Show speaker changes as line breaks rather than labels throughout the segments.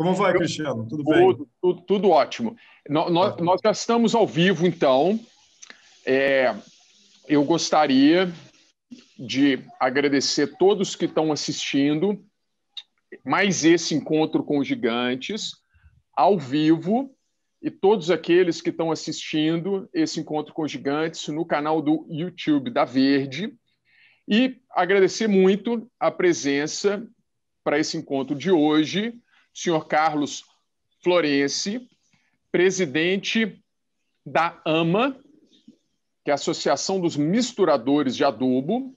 Como vai, Cristiano? Tudo bem?
Tudo, tudo, tudo ótimo. Nós, nós, já estamos ao vivo, então. É, eu gostaria de agradecer todos que estão assistindo mais esse encontro com os gigantes ao vivo e todos aqueles que estão assistindo esse encontro com os gigantes no canal do YouTube da Verde. E agradecer muito a presença para esse encontro de hoje, senhor Carlos Florenci, presidente da AMA, que é a Associação dos Misturadores de Adubo,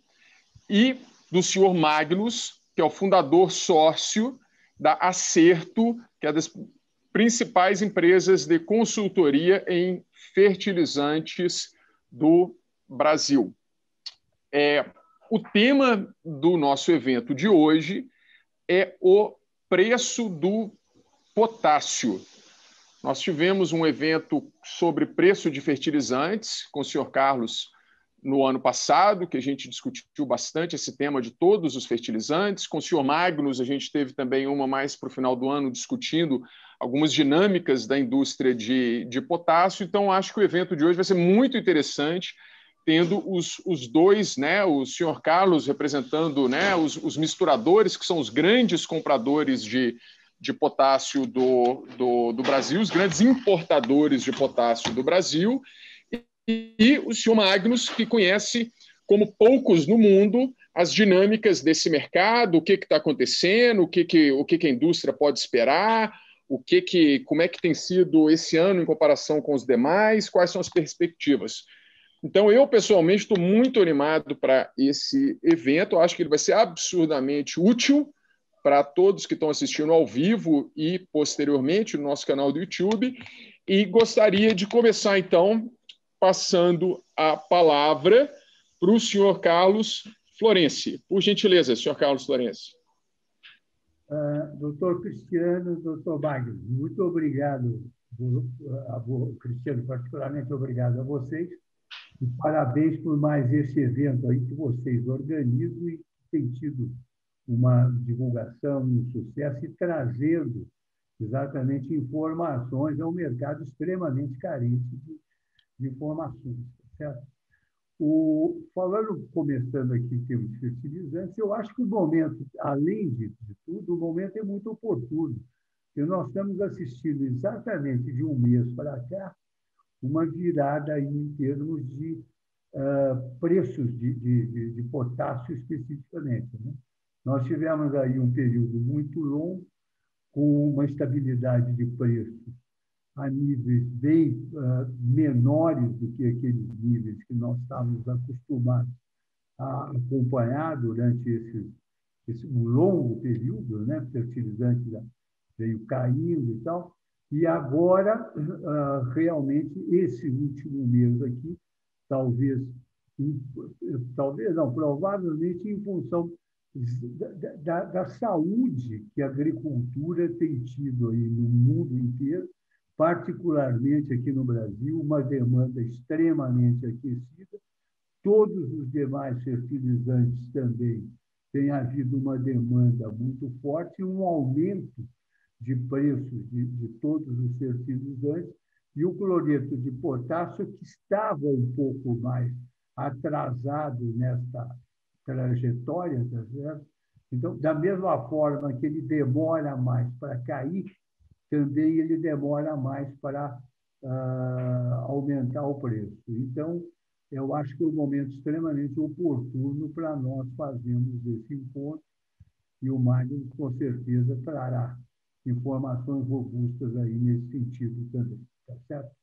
e do senhor Magnus, que é o fundador sócio da Acerto, que é das principais empresas de consultoria em fertilizantes do Brasil. É, o tema do nosso evento de hoje é o preço do potássio. Nós tivemos um evento sobre preço de fertilizantes com o senhor Carlos no ano passado, que a gente discutiu bastante esse tema de todos os fertilizantes. Com o senhor Magnus, a gente teve também uma mais para o final do ano discutindo algumas dinâmicas da indústria de, de potássio. Então, acho que o evento de hoje vai ser muito interessante, tendo os, os dois, né, o senhor Carlos representando né, os, os misturadores, que são os grandes compradores de, de potássio do, do, do Brasil, os grandes importadores de potássio do Brasil, e o senhor Magnus, que conhece, como poucos no mundo, as dinâmicas desse mercado, o que está acontecendo, o, que, que, o que, que a indústria pode esperar, o que, que, como é que tem sido esse ano em comparação com os demais, quais são as perspectivas. Então, eu pessoalmente estou muito animado para esse evento. Eu acho que ele vai ser absurdamente útil para todos que estão assistindo ao vivo e posteriormente no nosso canal do YouTube. E gostaria de começar, então, passando a palavra para o senhor Carlos Florenci. Por gentileza, senhor Carlos Florenci.
Uh, doutor Cristiano, doutor Magno, muito obrigado, uh, Cristiano, particularmente obrigado a vocês e parabéns por mais esse evento aí que vocês organizam e tem tido uma divulgação, um sucesso e trazendo exatamente informações a um mercado extremamente carente de de informações, tá certo? O, falando, começando aqui em termos de fertilizantes, eu acho que o momento, além de, de tudo, o momento é muito oportuno, porque nós estamos assistindo exatamente de um mês para cá uma virada aí em termos de uh, preços de, de, de, potássio especificamente. Né? Nós tivemos aí um período muito longo com uma estabilidade de preços a níveis bem uh, menores do que aqueles níveis que nós estávamos acostumados a acompanhar durante esse, esse longo período, né? fertilizante veio caindo e tal, e agora, uh, realmente, esse último mês aqui, talvez, talvez não, provavelmente em função da, da, da saúde que a agricultura tem tido aí no mundo inteiro, particularmente aqui no Brasil, uma demanda extremamente aquecida. Todos os demais fertilizantes também tem havido uma demanda muito forte e um aumento de preços de, de todos os fertilizantes. E o cloreto de potássio, que estava um pouco mais atrasado nesta trajetória, tá certo? Então, da mesma forma que ele demora mais para cair, também ele demora mais para uh, aumentar o preço. Então, eu acho que é um momento extremamente oportuno para nós fazermos esse encontro e o Magno, com certeza, trará informações robustas aí nesse sentido também. Tá certo?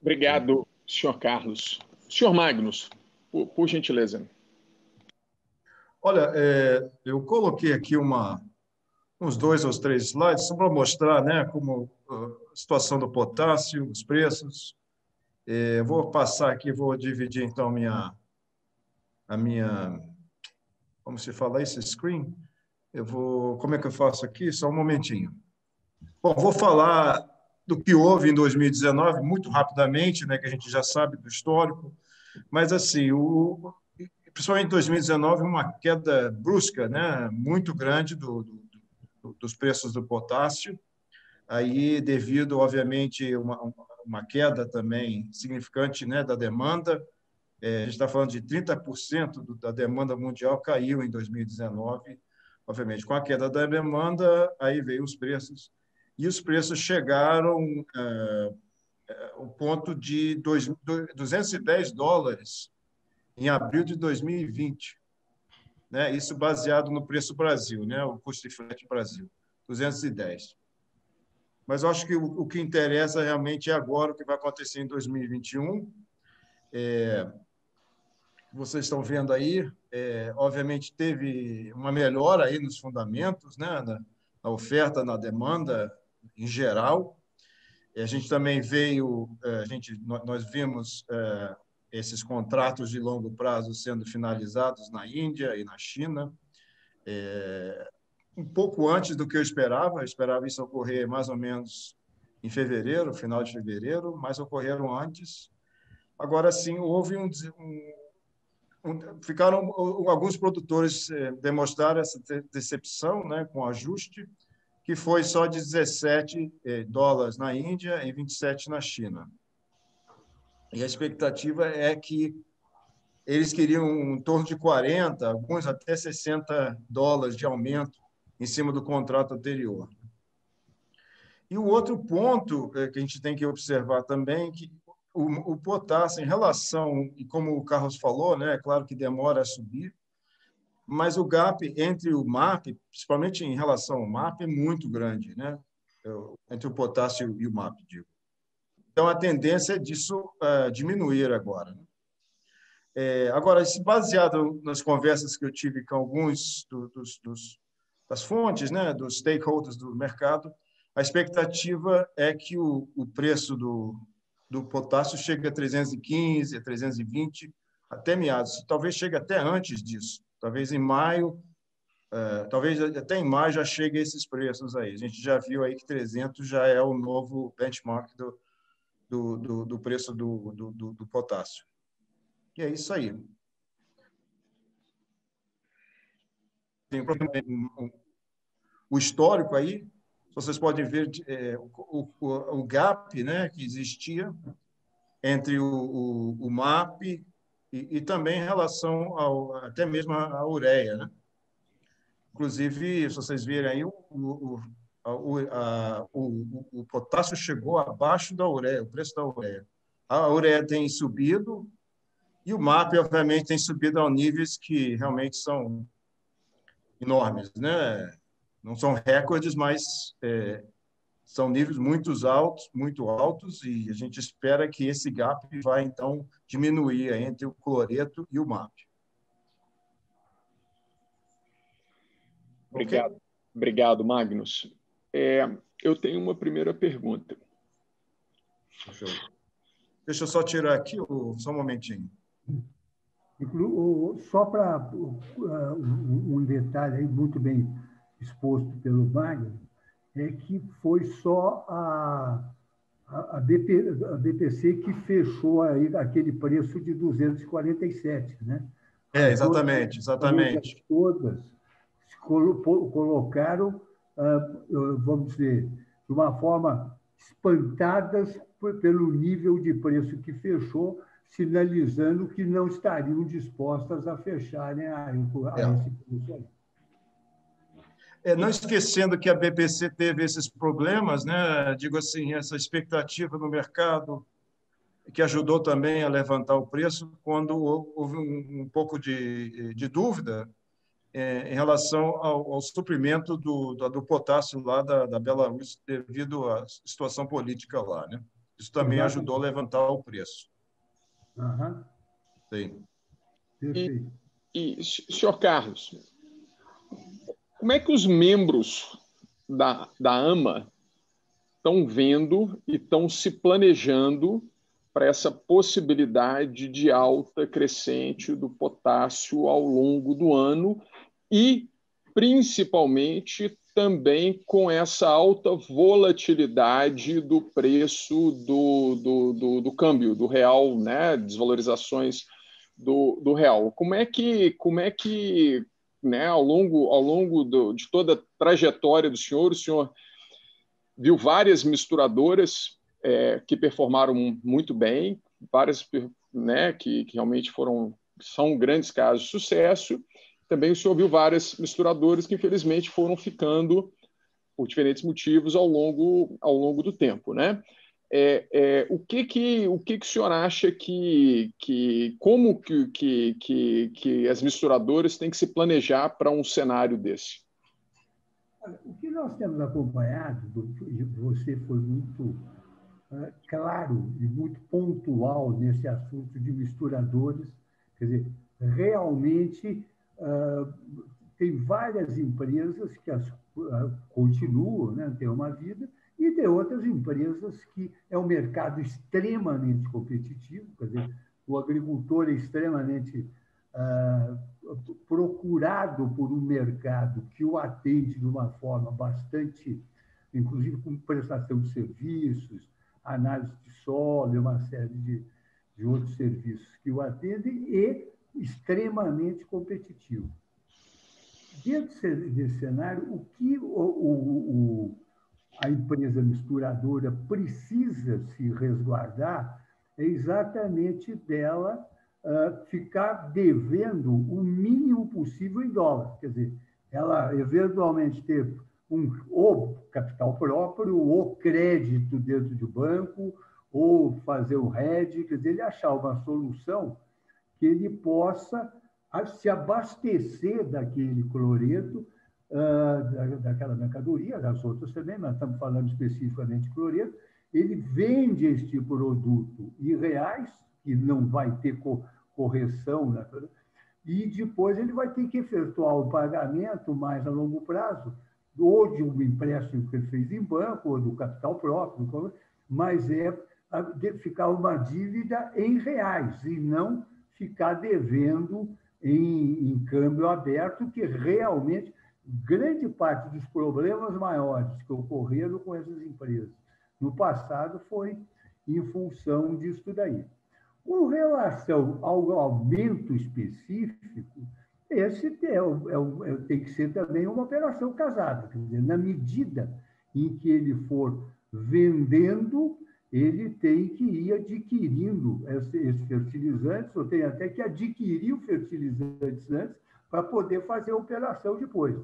Obrigado, senhor Carlos. Senhor Magnus, por, por gentileza.
Olha, é, eu coloquei aqui uma, uns dois ou três slides só para mostrar né, como a situação do potássio, os preços. É, vou passar aqui, vou dividir então minha, a minha, como se fala esse screen. Eu vou, como é que eu faço aqui? Só um momentinho. Bom, vou falar do que houve em 2019 muito rapidamente, né, que a gente já sabe do histórico, mas assim, o, principalmente em 2019, uma queda brusca, né, muito grande do, do, dos preços do potássio, aí devido, obviamente, uma, uma queda também significante né, da demanda. É, a gente está falando de 30% da demanda mundial caiu em 2019, obviamente. Com a queda da demanda, aí veio os preços, e os preços chegaram é, o ponto de dois, 210 dólares em abril de 2020. Né? Isso baseado no preço Brasil, né? o custo de frete Brasil, 210. Mas eu acho que o, o, que interessa realmente é agora o que vai acontecer em 2021. É, vocês estão vendo aí, é, obviamente teve uma melhora aí nos fundamentos, né? na, na oferta, na demanda em geral. E a gente também veio, é, a gente, nós vimos é, esses contratos de longo prazo sendo finalizados na Índia e na China, é, um pouco antes do que eu esperava. Eu esperava isso ocorrer mais ou menos em fevereiro, final de fevereiro, mas ocorreram antes. Agora sim, houve um, um, ficaram alguns produtores é, demonstraram essa decepção, né, com ajuste, que foi só de 17 é, dólares na Índia e 27 na China. E a expectativa é que eles queriam em torno de 40, alguns até 60 dólares de aumento em cima do contrato anterior. E o outro ponto é, que a gente tem que observar também que o, o potássio, em relação, e como o Carlos falou, né, é claro que demora a subir, mas o gap entre o MAP, principalmente em relação ao MAP, é muito grande, né? entre o potássio e o MAP, digo. Então, a tendência é disso uh, diminuir agora. Né? É, agora, baseado nas conversas que eu tive com alguns do, dos, dos, das fontes, né, dos stakeholders do mercado, a expectativa é que o, o preço do, do potássio chegue a 315, a 320, até meados. Talvez chegue até antes disso. Talvez em maio, uh, talvez até em maio já chegue a esses preços aí. A gente já viu aí que 300 já é o novo benchmark do, do, do, do preço do, do, do, potássio. E é isso aí. Tem o histórico aí, vocês podem ver é, o, o, o, gap né, que existia entre o, o, o MAP e, e, também em relação ao, até mesmo à ureia. Né? Inclusive, se vocês verem aí, o, o, a, o, o, potássio chegou abaixo da ureia, o preço da ureia. A ureia tem subido e o MAP, obviamente, tem subido a níveis que realmente são enormes, né? Não são recordes, mas é, são níveis muito altos, muito altos, e a gente espera que esse gap vai então diminuir entre o cloreto e o MAP.
Obrigado, okay? obrigado, Magnus. É, eu tenho uma primeira pergunta.
Deixa eu, deixa eu só tirar aqui, só um momentinho.
Só para uh, um detalhe aí muito bem exposto pelo Wagner, é que foi só a, a, BP, a BPC que fechou aí aquele preço de 247, né?
É, exatamente, exatamente.
Todas colocaram ah, vamos dizer, de uma forma espantadas pelo nível de preço que fechou, sinalizando que não estariam dispostas a fecharem a, a é. esse preço aí.
É, não esquecendo que a BPC teve esses problemas, né? digo assim, essa expectativa no mercado, que ajudou também a levantar o preço, quando houve um, um pouco de, de dúvida é, em relação ao, ao suprimento do, do, do, potássio lá da, da Belarus devido à situação política lá, né? Isso também Exatamente. ajudou a levantar o preço.
Uhum.
Sim.
E, e, senhor Carlos, como é que os membros da, da AMA estão vendo e estão se planejando para essa possibilidade de alta crescente do potássio ao longo do ano e, principalmente, também com essa alta volatilidade do preço do, do, do, do câmbio, do real, né? desvalorizações do, do real. Como é que, como é que né, ao longo, ao longo do, de toda a trajetória do senhor, o senhor viu várias misturadoras é, que performaram muito bem, várias né, que, que realmente foram são grandes casos de sucesso. Também o senhor viu várias misturadoras que infelizmente foram ficando por diferentes motivos ao longo ao longo do tempo, né? É, é, o que que o que que o senhor acha que que como que que, que, que as misturadoras têm que se planejar para um cenário desse?
O que nós temos acompanhado, você foi muito uh, claro e muito pontual nesse assunto de misturadores, quer dizer, realmente uh, tem várias empresas que as, uh, continuam, né, têm uma vida, e tem outras empresas que é um mercado extremamente competitivo, quer dizer, o agricultor é extremamente ah, procurado por um mercado que o atende de uma forma bastante, inclusive com prestação de serviços, análise de solo uma série de, de outros serviços que o atendem, e extremamente competitivo. Dentro desse cenário, o que o, o, o a empresa misturadora precisa se resguardar é exatamente dela uh, ficar devendo o mínimo possível em dólar. Quer dizer, ela eventualmente ter um, ou capital próprio, ou crédito dentro do banco, ou fazer um hedge, quer dizer, ele achar uma solução que ele possa se abastecer daquele cloreto uh, daquela mercadoria, das outras também, mas estamos falando especificamente de cloreto, ele vende este produto em reais, que não vai ter correção, né? e depois ele vai ter que efetuar o pagamento mais a longo prazo, ou de um empréstimo que ele fez em banco, ou do capital próprio, mas é ficar uma dívida em reais e não ficar devendo em, em câmbio aberto, que realmente grande parte dos problemas maiores que ocorreram com essas empresas no passado foi em função disso daí. Com relação ao aumento específico, esse é, é, é, tem que ser também uma operação casada. Quer dizer, na medida em que ele for vendendo, ele tem que ir adquirindo esses fertilizantes, ou tem até que adquirir o fertilizantes antes para poder fazer a operação depois.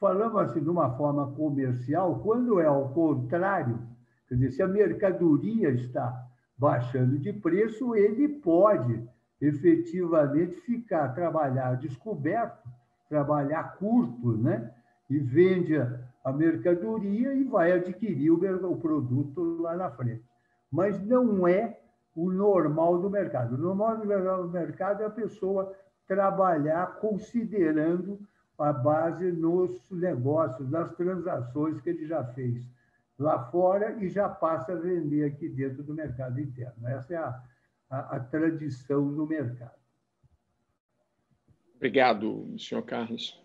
Falamos assim de uma forma comercial, quando é ao contrário, quer dizer, se a mercadoria está baixando de preço, ele pode efetivamente ficar, trabalhar descoberto, trabalhar curto, né? E vende a mercadoria e vai adquirir o produto lá na frente. Mas não é o normal do mercado. O normal do mercado é a pessoa trabalhar considerando a base nos negócios, nas transações que ele já fez lá fora e já passa a vender aqui dentro do mercado interno. Essa é a, a, a tradição do mercado.
Obrigado, senhor Carlos.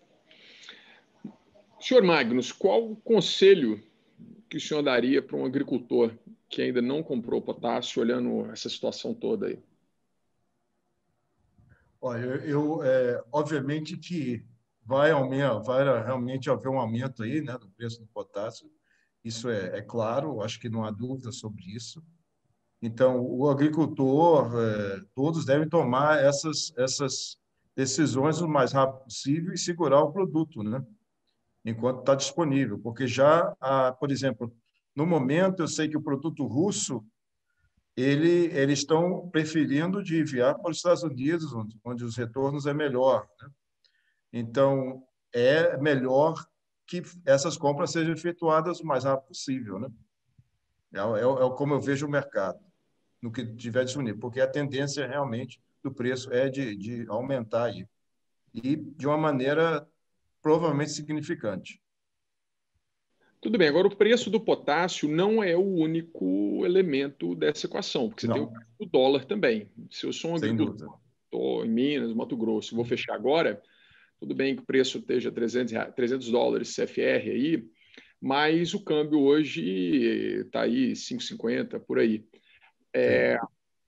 Senhor Magnus, qual o conselho que o senhor daria para um agricultor que ainda não comprou potássio, olhando essa situação toda aí?
Olha, eu, é, obviamente que vai, aumentar, vai realmente haver um aumento aí, né, do preço do potássio. Isso é, é claro, acho que não há dúvida sobre isso. Então, o agricultor, é, todos devem tomar essas, essas decisões o mais rápido possível e segurar o produto, né? enquanto está disponível. Porque já, por exemplo, no momento, eu sei que o produto russo ele, eles estão preferindo de enviar para os Estados Unidos, onde, onde os retornos é melhor. Né? Então, é melhor que essas compras sejam efetuadas o mais rápido possível. Né? É, é, é como eu vejo o mercado, no que tiver disponível, porque a tendência realmente do preço é de, de aumentar aí, e de uma maneira provavelmente significante.
Tudo bem, agora o preço do potássio não é o único elemento dessa equação, porque você não. tem o dólar também. Se eu sou um agricultor, estou em Minas, Mato Grosso, vou fechar agora, tudo bem que o preço esteja 300, 300 dólares CFR aí, mas o câmbio hoje está aí 5,50 por aí. É,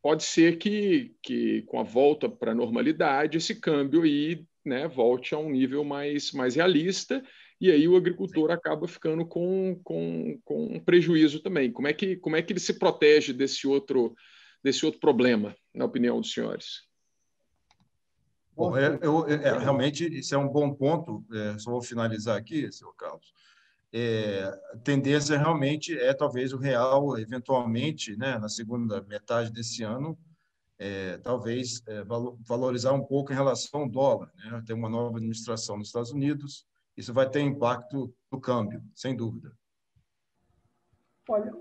pode ser que, que com a volta para a normalidade, esse câmbio aí né, volte a um nível mais, mais realista e aí o agricultor acaba ficando com, com, com um prejuízo também. Como é, que, como é que ele se protege desse outro, desse outro problema, na opinião dos senhores?
Bom, é, eu, é, realmente, isso é um bom ponto. É, só vou finalizar aqui, senhor Carlos. É, a tendência realmente é talvez o real, eventualmente, né, na segunda metade desse ano, é, talvez é, valorizar um pouco em relação ao dólar. Né? Tem uma nova administração nos Estados Unidos, isso vai ter impacto no câmbio, sem dúvida.
Olha,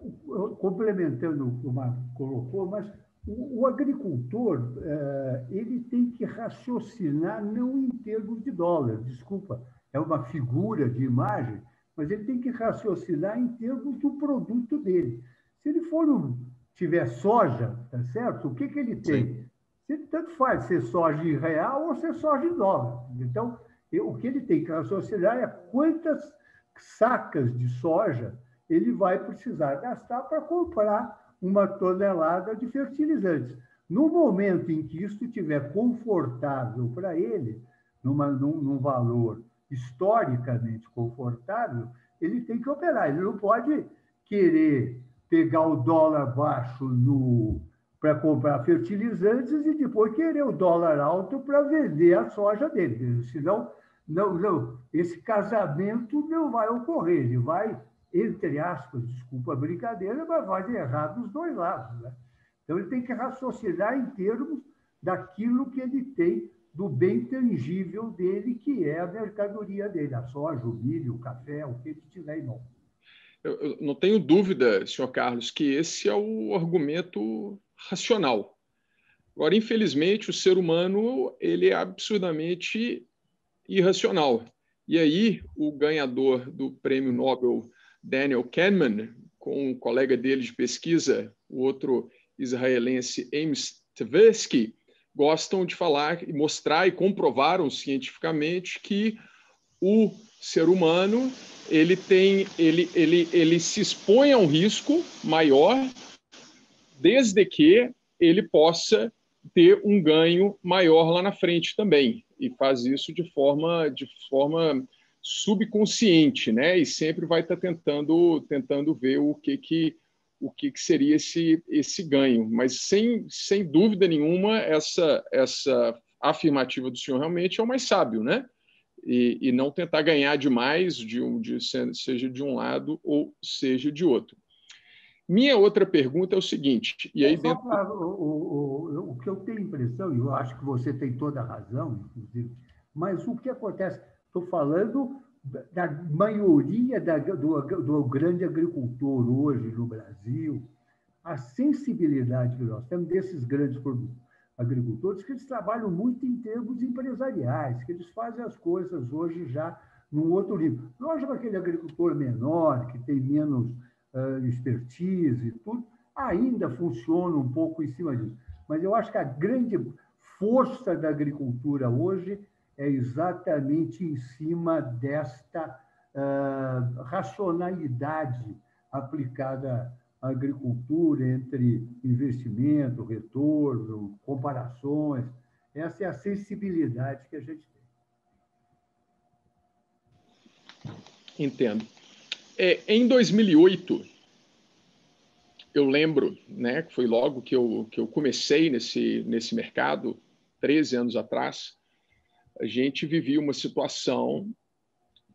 complementando o que o Marco colocou, mas o, o agricultor é, ele tem que raciocinar não em termos de dólar, desculpa, é uma figura de imagem, mas ele tem que raciocinar em termos do produto dele. Se ele for um, tiver soja, tá certo? O que, que ele tem? Se, tanto faz ser soja em real ou ser soja em dólar. Então, o que ele tem que raciocinar é quantas sacas de soja ele vai precisar gastar para comprar uma tonelada de fertilizantes. No momento em que isso estiver confortável para ele, numa, num, num valor historicamente confortável, ele tem que operar. Ele não pode querer pegar o dólar baixo no para comprar fertilizantes e depois querer o dólar alto para vender a soja dele. Senão, não, não, esse casamento não vai ocorrer. Ele vai, entre aspas, desculpa a brincadeira, mas vai de errado dos dois lados. Né? Então, ele tem que raciocinar em termos daquilo que ele tem do bem tangível dele, que é a mercadoria dele, a soja, o milho, o café, o que ele tiver em mão.
Eu, eu não tenho dúvida, senhor Carlos, que esse é o argumento racional. Agora, infelizmente, o ser humano ele é absurdamente irracional. E aí, o ganhador do prêmio Nobel, Daniel Kahneman, com um colega dele de pesquisa, o outro israelense Ames Tversky, gostam de falar e mostrar e comprovaram cientificamente que o ser humano ele tem ele, ele, ele se expõe a um risco maior desde que ele possa ter um ganho maior lá na frente também e faz isso de forma de forma subconsciente, né? E sempre vai estar tentando tentando ver o que que o que, que seria esse, esse ganho. Mas, sem, sem dúvida nenhuma, essa, essa afirmativa do senhor realmente é o mais sábio, né? E, e não tentar ganhar demais, de um, de, seja de um lado ou seja de outro. Minha outra pergunta é o seguinte, e aí
é dentro... Pra, o, o, o, que eu tenho impressão, e eu acho que você tem toda a razão, inclusive, mas o que acontece? Estou falando da maioria da, do, do grande agricultor hoje no Brasil, a sensibilidade que nós temos desses grandes agricultores, que eles trabalham muito em termos empresariais, que eles fazem as coisas hoje já num outro nível. Lógico, aquele agricultor menor, que tem menos uh, expertise e tudo, ainda funciona um pouco em cima disso. Mas eu acho que a grande força da agricultura hoje é exatamente em cima desta uh, racionalidade aplicada à agricultura, entre investimento, retorno, comparações. Essa é a sensibilidade que a gente
tem. Entendo. É, em 2008, eu lembro, né, que foi logo que eu, que eu comecei nesse, nesse mercado, 13 anos atrás, a gente vivia uma situação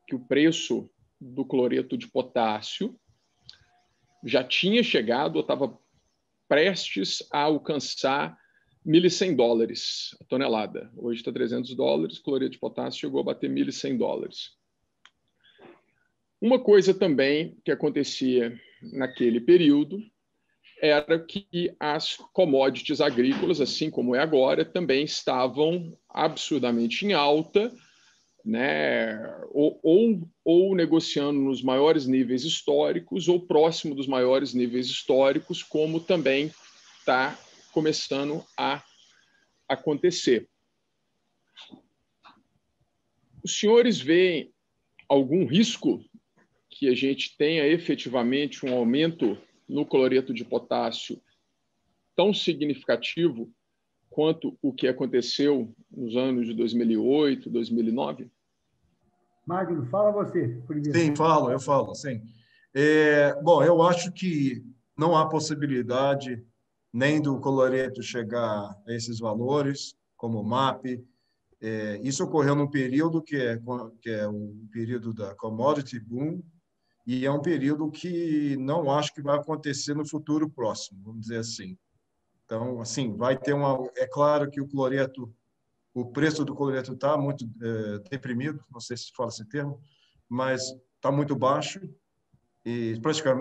que o preço do cloreto de potássio já tinha chegado, ou estava prestes a alcançar 1.100 dólares a tonelada. Hoje está 300 dólares, cloreto de potássio chegou a bater 1.100 dólares. Uma coisa também que acontecia naquele período era que as commodities agrícolas, assim como é agora, também estavam absurdamente em alta, né? ou, ou, ou negociando nos maiores níveis históricos ou próximo dos maiores níveis históricos, como também está começando a acontecer. Os senhores veem algum risco que a gente tenha efetivamente um aumento no cloreto de potássio tão significativo quanto o que aconteceu nos anos de 2008, 2009?
Magno, fala você.
Primeiro. Sim, falo, eu falo, sim. É, bom, eu acho que não há possibilidade nem do coloreto chegar a esses valores, como o MAP. É, isso ocorreu num período que é, que é um período da commodity boom, e é um período que não acho que vai acontecer no futuro próximo, vamos dizer assim. Então, assim, vai ter uma. É claro que o cloreto, o preço do cloreto está muito é, deprimido, não sei se fala esse termo, mas está muito baixo e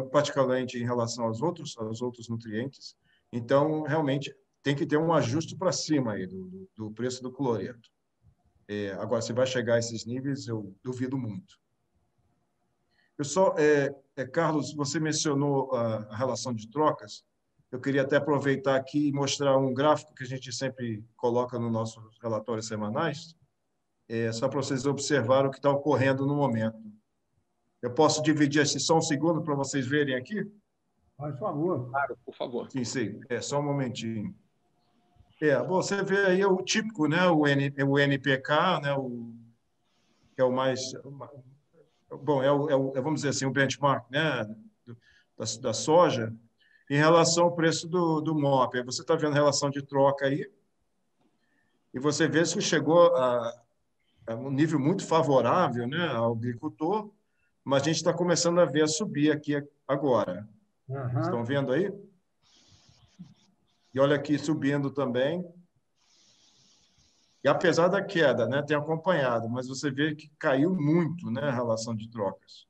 praticamente, em relação aos outros, aos outros nutrientes. Então, realmente tem que ter um ajuste para cima aí do, do, preço do cloreto. É, agora, se vai chegar a esses níveis, eu duvido muito. Eu só, é, é, Carlos, você mencionou a, a, relação de trocas. Eu queria até aproveitar aqui e mostrar um gráfico que a gente sempre coloca no nossos relatórios semanais, é, só para vocês observarem o que está ocorrendo no momento. Eu posso dividir esse só um segundo para vocês verem aqui?
Por favor.
Claro, por favor.
Sim, sim. É, só um momentinho. É, você vê aí o típico, né? O, N, o NPK, né? O, que é o mais bom, é o, é o, é, vamos dizer assim, o benchmark né, da, da soja, em relação ao preço do, do MOP. Você está vendo a relação de troca aí, e você vê se chegou a, a, um nível muito favorável né, ao agricultor, mas a gente está começando a ver a subir aqui agora. Uhum. Estão vendo aí? E olha aqui subindo também. E apesar da queda, né, tem acompanhado, mas você vê que caiu muito né, a relação de trocas.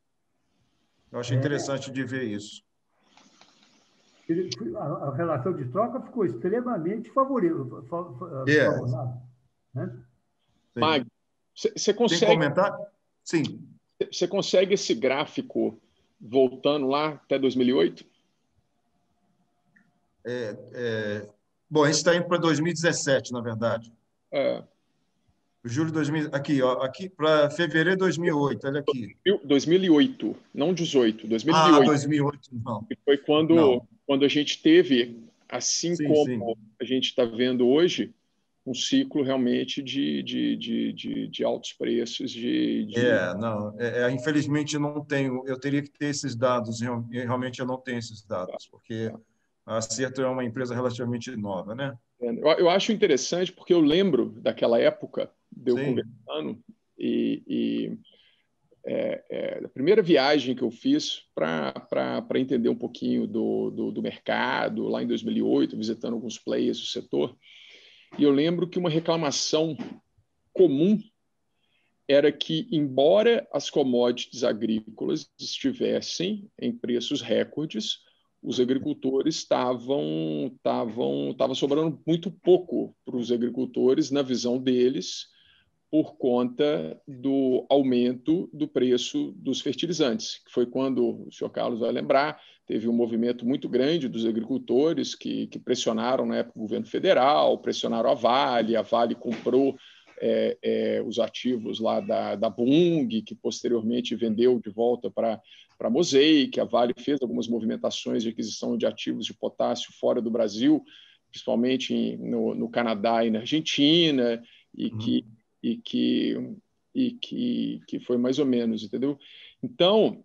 Eu achei é. interessante de ver isso.
A relação de troca ficou extremamente favorável. É.
Né? Mag, você consegue.
Tem comentar? Sim.
Você consegue esse gráfico voltando lá até 2008?
É, é... Bom, a gente está indo para 2017, na verdade. É. Julho de 2000, aqui, ó, aqui para fevereiro de 2008, olha aqui.
2008, não 18, 2008. Ah,
2008, não.
Foi quando, não. quando a gente teve, assim sim, como sim. a gente está vendo hoje, um ciclo realmente de, de, de, de, de altos preços. De, de...
É, não, é, é, infelizmente não tenho, eu teria que ter esses dados, realmente eu não tenho esses dados, porque a Acerto é uma empresa relativamente nova, né?
Eu, eu acho interessante porque eu lembro daquela época de eu Sim. conversando e, e é, é, a primeira viagem que eu fiz para entender um pouquinho do, do, do, mercado, lá em 2008, visitando alguns players do setor, e eu lembro que uma reclamação comum era que, embora as commodities agrícolas estivessem em preços recordes, os agricultores estavam estavam estava sobrando muito pouco para os agricultores na visão deles por conta do aumento do preço dos fertilizantes, que foi quando o senhor Carlos vai lembrar, teve um movimento muito grande dos agricultores que, que pressionaram na época o governo federal, pressionaram a Vale, a Vale comprou é, é, os ativos lá da, da Bung, que posteriormente vendeu de volta para para a Mosaic, a Vale fez algumas movimentações de aquisição de ativos de potássio fora do Brasil, principalmente em, no, no, Canadá e na Argentina, e uhum. que e que e que, que foi mais ou menos, entendeu? Então,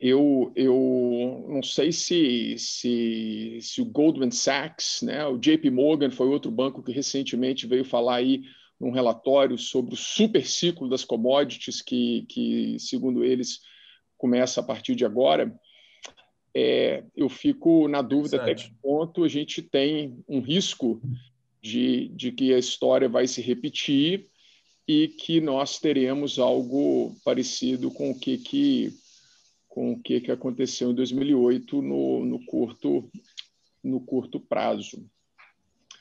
eu, eu não sei se, se, se o Goldman Sachs, né, o JP Morgan foi outro banco que recentemente veio falar aí num relatório sobre o super ciclo das commodities que, que segundo eles, começa a partir de agora. É, eu fico na dúvida até que ponto a gente tem um risco de, de que a história vai se repetir e que nós teremos algo parecido com o que, que, com o que, que aconteceu em 2008 no, no, curto, no curto prazo.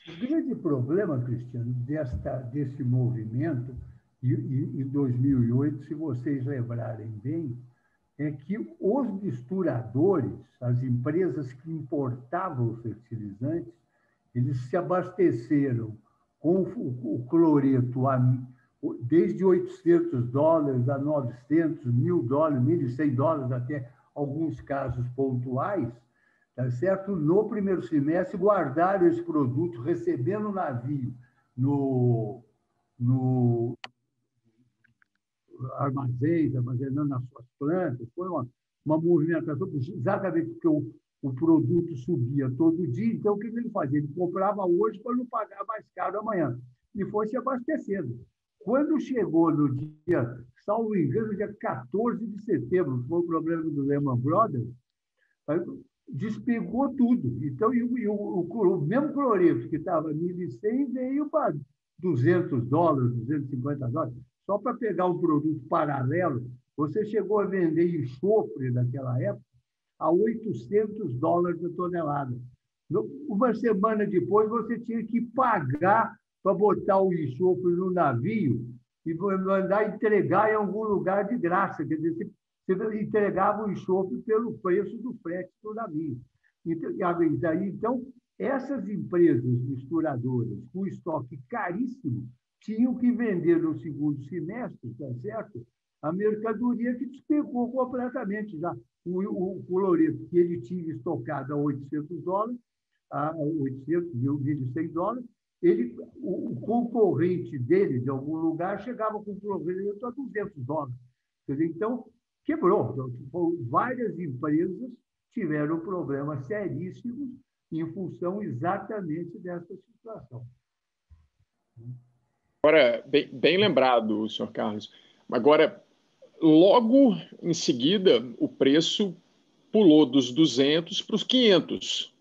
O grande problema, Cristiano, desta, desse movimento, e em 2008, se vocês lembrarem bem, é que os misturadores, as empresas que importavam fertilizantes, eles se abasteceram com o cloreto desde 800 dólares a 900, mil dólares, 1.100 dólares, até alguns casos pontuais, tá certo? no primeiro semestre, guardaram esse produto, recebendo o navio no, no armazéns, armazenando nas suas plantas. Foi uma, uma movimentação, exatamente porque o, o produto subia todo dia. Então, o que ele fazia? Ele comprava hoje para não pagar mais caro amanhã. E foi se abastecendo. Quando chegou no dia, salvo engano, dia 14 de setembro, foi o problema do Lehman Brothers, despegou tudo. Então, e, o, o, o, mesmo cloreto que estava 1.100 veio para 200 dólares, 250 dólares. Só para pegar um produto paralelo, você chegou a vender enxofre naquela época a 800 dólares a tonelada. Uma semana depois, você tinha que pagar para botar o enxofre no navio e mandar entregar em algum lugar de graça. Quer dizer, entregava o enxofre pelo preço do frete do navio. Então, então, essas empresas misturadoras com estoque caríssimo tinham que vender no segundo semestre, tá certo? A mercadoria que despegou completamente já. O, o cloreto que ele tinha estocado a 800 dólares, a 800, 1.100 dólares, ele, o, o, concorrente dele, de algum lugar, chegava com o cloreto a 200 dólares. Então, quebrou. Então, várias empresas tiveram problemas seríssimos em função exatamente dessa situação.
Agora, bem, bem lembrado, senhor Carlos. Agora, logo em seguida, o preço pulou dos 200 para os 500.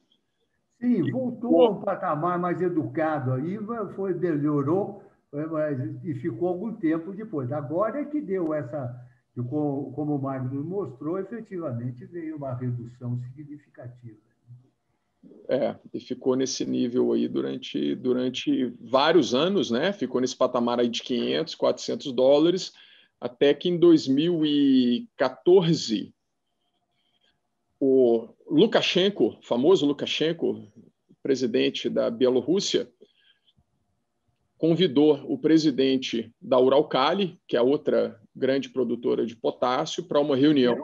Sim, voltou a um patamar mais educado aí, foi, melhorou mas, e ficou algum tempo depois. Agora é que deu essa, como o Magno mostrou, efetivamente veio uma redução significativa.
É, e ficou nesse nível aí durante, durante vários anos, né? Ficou nesse patamar aí de 500, 400 dólares, até que em 2014 o Lukashenko, famoso Lukashenko, presidente da Bielorrússia, convidou o presidente da Uralkali, que é outra grande produtora de potássio, para uma reunião.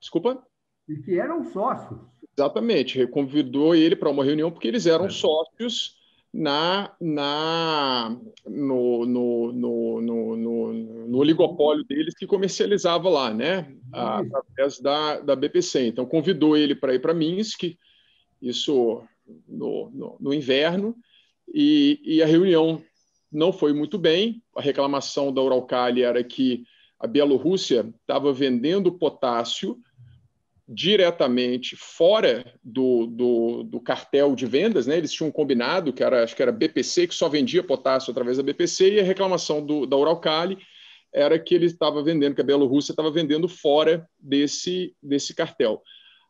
Desculpa?
E que eram sócios.
Exatamente, convidou ele para uma reunião porque eles eram é. sócios na, na, no, no, no, no, no oligopólio deles que comercializava lá, né? Através da, da BPC. Então, convidou ele para ir para Minsk, isso no, no, no inverno, e, e, a reunião não foi muito bem. A reclamação da Uralkali era que a Bielorrússia estava vendendo potássio diretamente fora do, do, do, cartel de vendas, né? Eles tinham combinado que era, acho que era BPC, que só vendia potássio através da BPC, e a reclamação do, da Uralkali era que ele estava vendendo, que a Bielorrússia estava vendendo fora desse, desse cartel.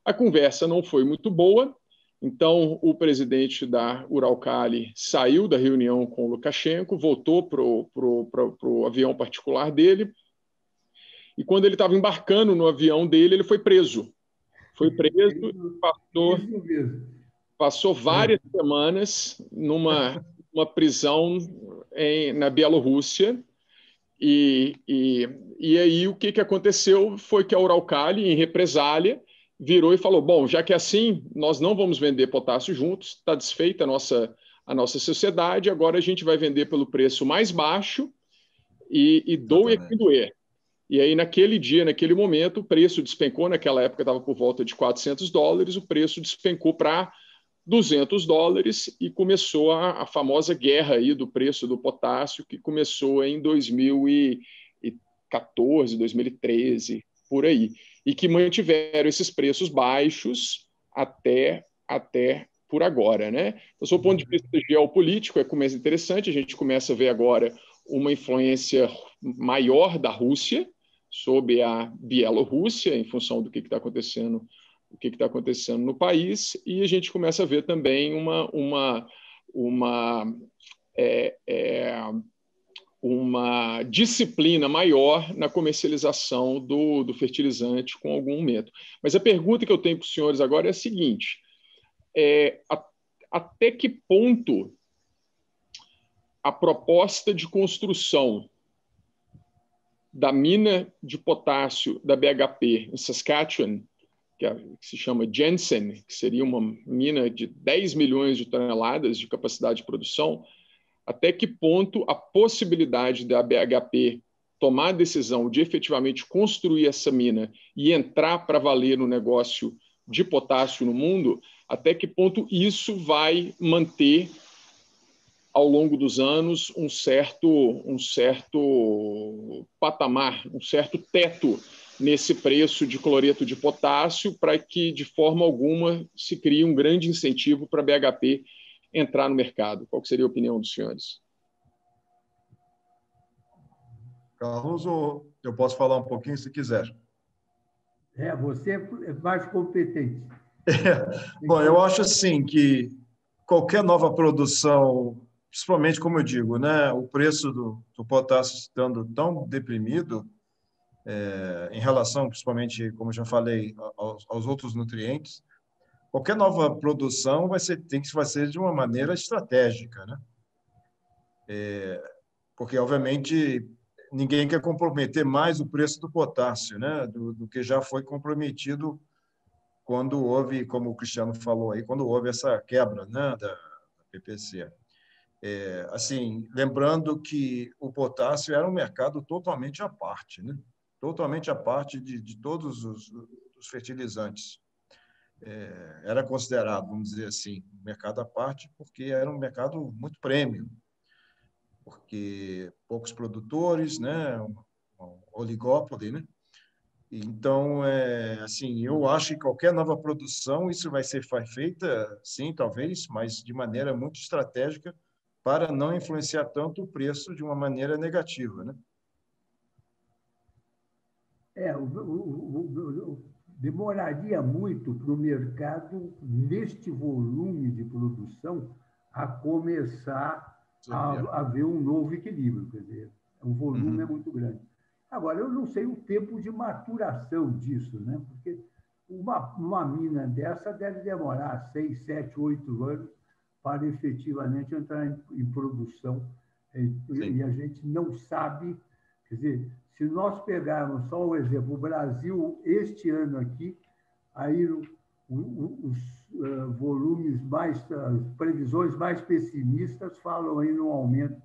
A conversa não foi muito boa, então o presidente da Uralkali saiu da reunião com o Lukashenko, voltou para o avião particular dele, e quando ele estava embarcando no avião dele, ele foi preso. Foi preso, passou, passou várias semanas numa uma prisão em, na Bielorrússia. E, e, e aí o que, que aconteceu? Foi que a Uralkali, em represália, virou e falou: bom, já que é assim, nós não vamos vender potássio juntos, está desfeita a nossa, a nossa sociedade, agora a gente vai vender pelo preço mais baixo e, e doe quem doer. E aí, naquele dia, naquele momento, o preço despencou. Naquela época estava por volta de 400 dólares, o preço despencou para 200 dólares e começou a, a, famosa guerra aí do preço do potássio, que começou em 2014, 2013, por aí. E que mantiveram esses preços baixos até, até por agora. Né? Então, do ponto de vista geopolítico, é começa interessante, a gente começa a ver agora uma influência maior da Rússia, sobre a Bielorrússia, em função do que está acontecendo, o que está acontecendo no país, e a gente começa a ver também uma, uma, uma, é, é, uma disciplina maior na comercialização do, do fertilizante com algum aumento. Mas a pergunta que eu tenho para os senhores agora é a seguinte: é, a, até que ponto a proposta de construção da mina de potássio da BHP em Saskatchewan que, é, que se chama Jensen, que seria uma mina de 10 milhões de toneladas de capacidade de produção, até que ponto a possibilidade da BHP tomar a decisão de efetivamente construir essa mina e entrar para valer no negócio de potássio no mundo, até que ponto isso vai manter ao longo dos anos um certo um certo patamar, um certo teto nesse preço de cloreto de potássio para que de forma alguma se crie um grande incentivo para a BHP entrar no mercado. Qual seria a opinião dos senhores?
Carlos, eu posso falar um pouquinho se quiser.
É, você é mais competente.
É. Bom, eu acho assim que qualquer nova produção, principalmente como eu digo, né, o preço do, do potássio estando tão deprimido é, em relação, principalmente, como já falei, aos, aos outros nutrientes, qualquer nova produção vai ser tem que se fazer de uma maneira estratégica, né? É, porque obviamente ninguém quer comprometer mais o preço do potássio, né? Do, do, que já foi comprometido quando houve, como o Cristiano falou aí, quando houve essa quebra, né? Da, da PPC. É, assim, lembrando que o potássio era um mercado totalmente à parte, né? Totalmente à parte de, de todos os, os fertilizantes é, era considerado, vamos dizer assim, um mercado à parte, porque era um mercado muito prêmio, porque poucos produtores, né, um, um oligópole, né? Então, é, assim, eu acho que qualquer nova produção, isso vai ser feita, sim, talvez, mas de maneira muito estratégica para não influenciar tanto o preço de uma maneira negativa, né?
É, o, o, o, demoraria muito para o mercado, neste volume de produção, a começar a haver um novo equilíbrio. Quer dizer, o volume uhum. é muito grande. Agora, eu não sei o tempo de maturação disso, né? porque uma, uma mina dessa deve demorar seis, sete, oito anos para efetivamente entrar em, em produção. E, e a gente não sabe, quer dizer, se nós pegarmos só o exemplo, o Brasil, este ano aqui, aí o, o, os uh, volumes mais, as previsões mais pessimistas falam aí no aumento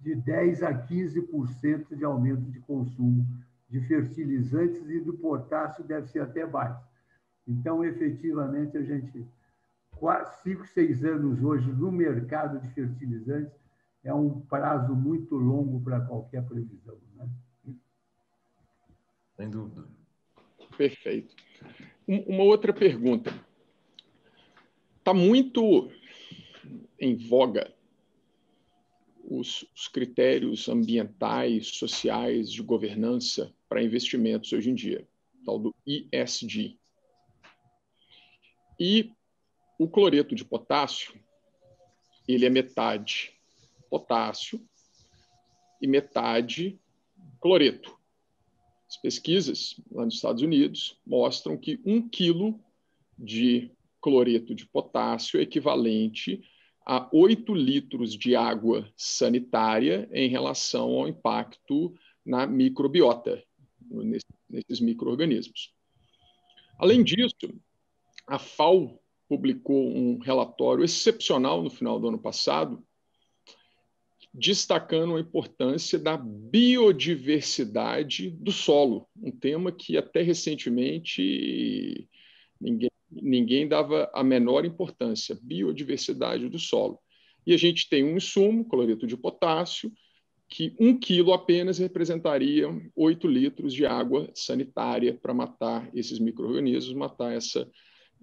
de 10 a 15% de aumento de consumo de fertilizantes e do potássio deve ser até mais. Então, efetivamente, a gente, cinco, seis anos hoje no mercado de fertilizantes é um prazo muito longo para qualquer previsão. Né?
Sem dúvida.
Perfeito. Uma outra pergunta. Está muito em voga os, os, critérios ambientais, sociais, de governança para investimentos hoje em dia, tal do ISG. E o cloreto de potássio, ele é metade potássio e metade cloreto. As pesquisas lá nos Estados Unidos mostram que um quilo de cloreto de potássio é equivalente a 8 litros de água sanitária em relação ao impacto na microbiota, nesses micro-organismos. Além disso, a FAO publicou um relatório excepcional no final do ano passado, destacando a importância da biodiversidade do solo, um tema que até recentemente ninguém, ninguém dava a menor importância, biodiversidade do solo. E a gente tem um insumo, cloreto de potássio, que um quilo apenas representaria 8 litros de água sanitária para matar esses micro-organismos, matar essa,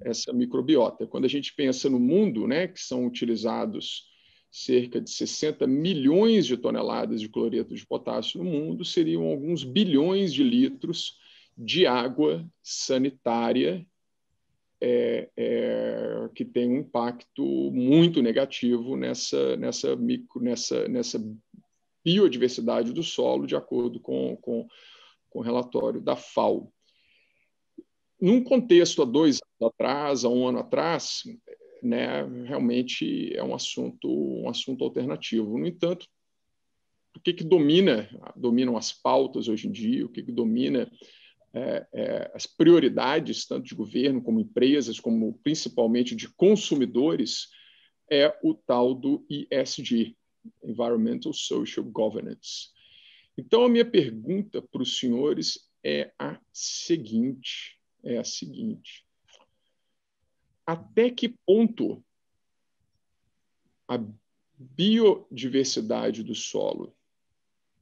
essa microbiota. Quando a gente pensa no mundo, né, que são utilizados cerca de 60 milhões de toneladas de cloreto de potássio no mundo, seriam alguns bilhões de litros de água sanitária é, é, que tem um impacto muito negativo nessa, nessa, micro, nessa, nessa biodiversidade do solo, de acordo com, com, com o relatório da FAO. Num contexto há dois anos atrás, há um ano atrás, né, realmente é um assunto, um assunto alternativo. No entanto, o que, que domina, dominam as pautas hoje em dia, o que, que domina é, é, as prioridades, tanto de governo como empresas, como principalmente de consumidores, é o tal do ESG, Environmental Social Governance. Então, a minha pergunta para os senhores é a seguinte: é a seguinte. Até que ponto a biodiversidade do solo,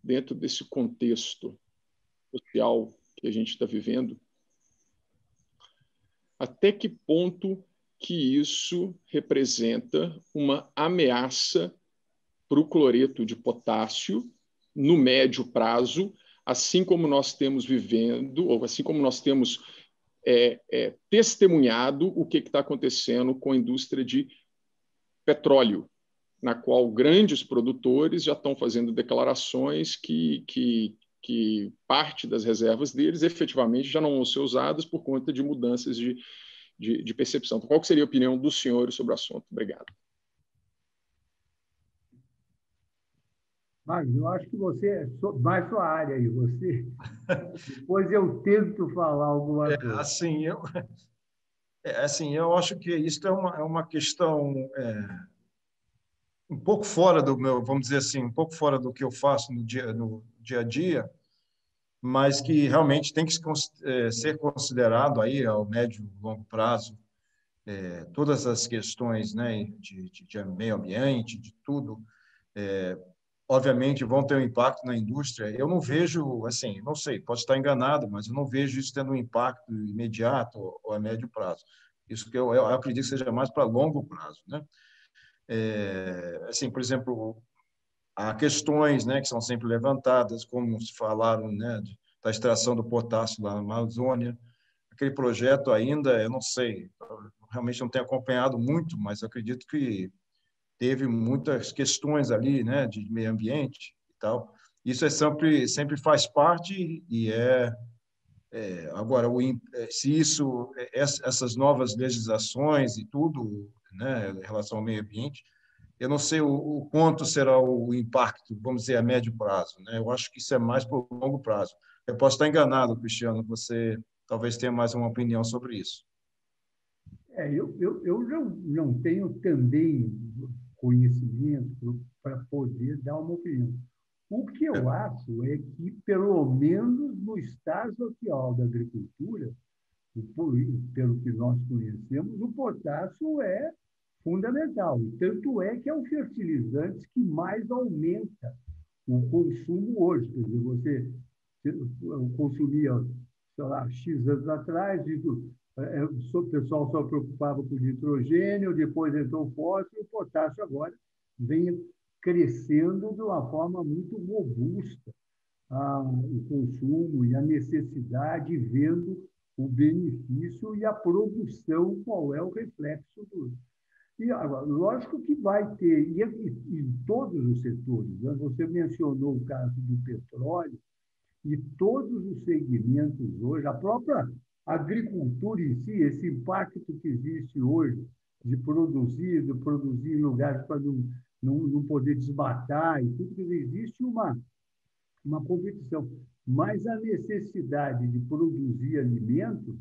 dentro desse contexto social que a gente está vivendo, até que ponto que isso representa uma ameaça para o cloreto de potássio no médio prazo, assim como nós temos vivendo, ou assim como nós temos é, é, testemunhado o que está acontecendo com a indústria de petróleo, na qual grandes produtores já estão fazendo declarações que, que, que parte das reservas deles efetivamente já não vão ser usadas por conta de mudanças de, de, de percepção. Então, qual seria a opinião dos senhores sobre o assunto? Obrigado.
Mas eu acho que você é mais sua área aí, você. Depois eu tento falar alguma
é,
coisa.
Assim, eu, é, assim, eu acho que isso é uma, é uma questão é, um pouco fora do meu, vamos dizer assim, um pouco fora do que eu faço no dia, no dia a dia, mas que realmente tem que é, ser considerado aí ao médio e longo prazo é, todas as questões né, de, de, de, meio ambiente, de tudo, é, obviamente vão ter um impacto na indústria. Eu não vejo, assim, não sei, posso estar enganado, mas eu não vejo isso tendo um impacto imediato ou a médio prazo. Isso que eu, eu acredito que seja mais para longo prazo, né? É, assim, por exemplo, há questões né, que são sempre levantadas, como se falaram né, da extração do potássio lá na Amazônia. Aquele projeto ainda, eu não sei, realmente não tenho acompanhado muito, mas acredito que teve muitas questões ali né, de meio ambiente e tal. Isso é sempre, sempre faz parte e é, é agora o, se isso essas novas legislações e tudo né, em relação ao meio ambiente. Eu não sei o, o quanto será o impacto, vamos dizer, a médio prazo. Né? Eu acho que isso é mais o longo prazo. Eu posso estar enganado, Cristiano, você talvez tenha mais uma opinião sobre isso.
É, eu, eu, eu não, não tenho também conhecimento para poder dar uma opinião. O que eu é. acho é que, pelo menos no estágio atual da agricultura, pelo que nós conhecemos, o potássio é fundamental. Tanto é que é o fertilizante que mais aumenta o consumo hoje. Quer dizer, você consumia, sei lá, X anos atrás, é, o pessoal só preocupava com nitrogênio, depois entrou o fósforo, e o potássio agora vem crescendo de uma forma muito robusta ah, o consumo e a necessidade, vendo o benefício e a produção, qual é o reflexo do, e agora, lógico que vai ter, e em todos os setores, né? você mencionou o caso do petróleo, e todos os segmentos hoje, a própria agricultura em si, esse impacto que existe hoje de produzir, de produzir em lugares para não, não, não poder desmatar e tudo, existe uma, uma competição. Mas a necessidade de produzir alimentos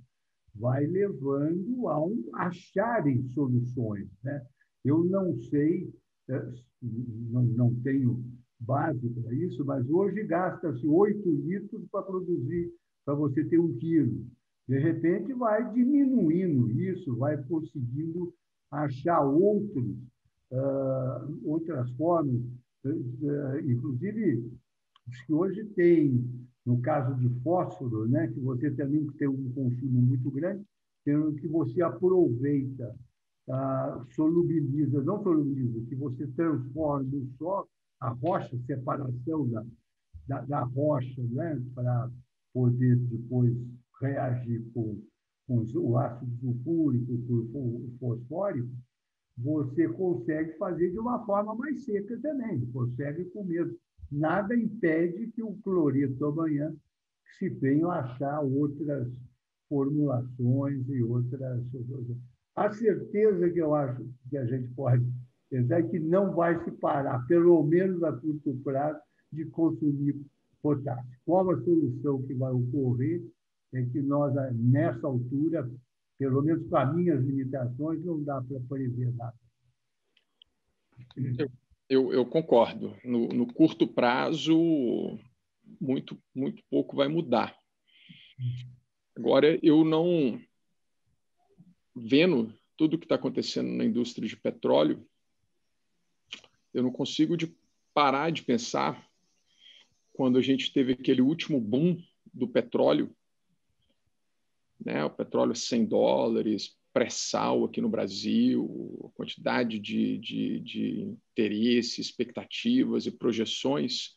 vai levando a um, acharem soluções. Né? Eu não sei, é, não, não tenho base para isso, mas hoje gasta-se 8 litros para produzir, para você ter um quilo. De repente, vai diminuindo isso, vai conseguindo achar outros, uh, outras formas. Uh, inclusive, os que hoje tem no caso de fósforo, né, que você também tem um consumo muito grande, sendo que você aproveita, tá, solubiliza, não solubiliza, que você transforma solo, a rocha, separação da, da, da rocha, né, para poder depois reagir com, com o ácido sulfúrico, com o fosfórico, você consegue fazer de uma forma mais seca também, consegue com medo nada impede que o cloreto amanhã se venham a achar outras formulações e outras. A certeza que eu acho que a gente pode pensar é que não vai se parar, pelo menos a curto prazo, de consumir potássio. Qual a solução que vai ocorrer? É que nós, nessa altura, pelo menos com as minhas limitações, não dá para prever nada.
Eu, eu concordo. No, no, curto prazo, muito, muito pouco vai mudar. Agora, eu não. Vendo tudo o que está acontecendo na indústria de petróleo, eu não consigo de parar de pensar quando a gente teve aquele último boom do petróleo, né? o petróleo 100 dólares, pré-sal aqui no Brasil, a quantidade de, de, de interesse, expectativas e projeções.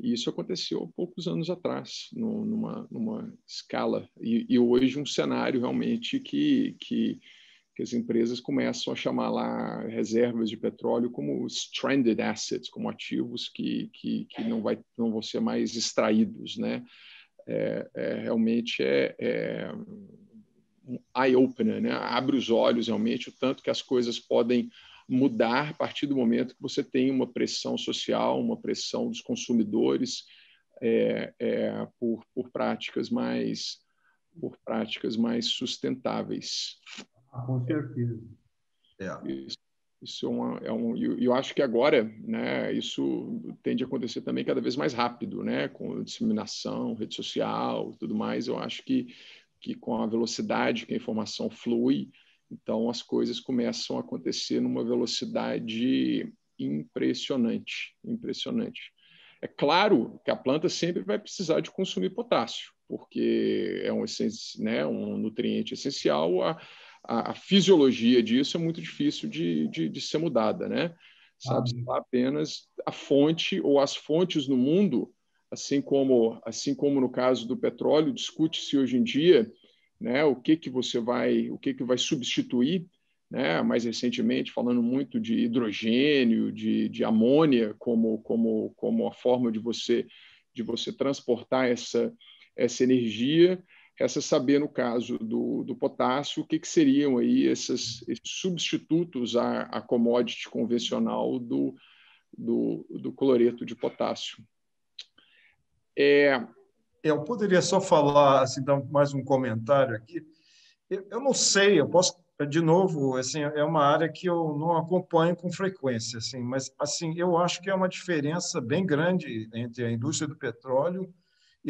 E isso aconteceu poucos anos atrás, numa, numa escala. E, e, hoje um cenário realmente que, que, que as empresas começam a chamar lá reservas de petróleo como stranded assets, como ativos que, que, que não, vai, não vão ser mais extraídos. Né? É, é realmente é, é um eye-opener, né? abre os olhos realmente o tanto que as coisas podem mudar a partir do momento que você tem uma pressão social, uma pressão dos consumidores é, é, por, por práticas mais por práticas mais sustentáveis.
Ah, com certeza.
É. Isso, isso é, uma, é um, eu, eu acho que agora, né, isso tende a acontecer também cada vez mais rápido, né, com disseminação, rede social, tudo mais. Eu acho que que com a velocidade que a informação flui, então as coisas começam a acontecer numa velocidade impressionante, impressionante. É claro que a planta sempre vai precisar de consumir potássio, porque é um, né, um nutriente essencial. A, a, a, fisiologia disso é muito difícil de, de, de ser mudada, né? Sabe ah. apenas a fonte ou as fontes no mundo assim como assim como no caso do petróleo discute-se hoje em dia né o que que você vai o que que vai substituir né mais recentemente falando muito de hidrogênio de, de amônia como como como a forma de você de você transportar essa essa energia essa saber no caso do, do potássio o que que seriam aí esses, esses substitutos à, à commodity convencional do, do, do cloreto de potássio
é, eu poderia só falar, assim, dar mais um comentário aqui. Eu, eu não sei, eu posso, de novo, assim, é uma área que eu não acompanho com frequência, assim, mas assim, eu acho que é uma diferença bem grande entre a indústria do petróleo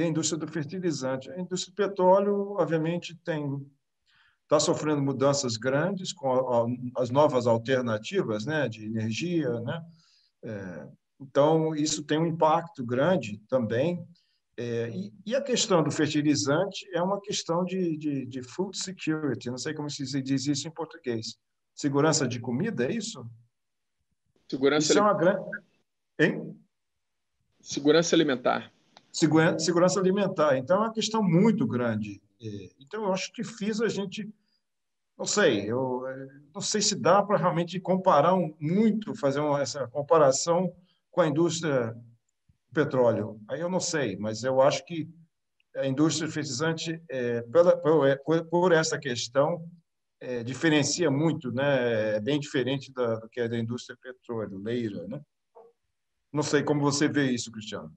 a indústria do fertilizante. A indústria do petróleo, obviamente, tem está sofrendo mudanças grandes com as novas alternativas, né, de energia, né. É, então isso tem um impacto grande também é, e, e, a questão do fertilizante é uma questão de, de, de, food security, não sei como se diz isso em português. Segurança de comida, é isso?
Segurança
isso é uma grande. Hein?
Segurança alimentar.
Segura, segurança alimentar. Então, é uma questão muito grande. É, então, eu acho difícil a gente. Não sei, eu não sei se dá para realmente comparar muito, fazer uma, essa comparação com a indústria petróleo. Aí eu não sei, mas eu acho que a indústria fertilizante, é, pela, por, por, essa questão, é, diferencia muito, né? é bem diferente da, do que é da indústria petroleira. Né? Não sei como você vê isso, Cristiano.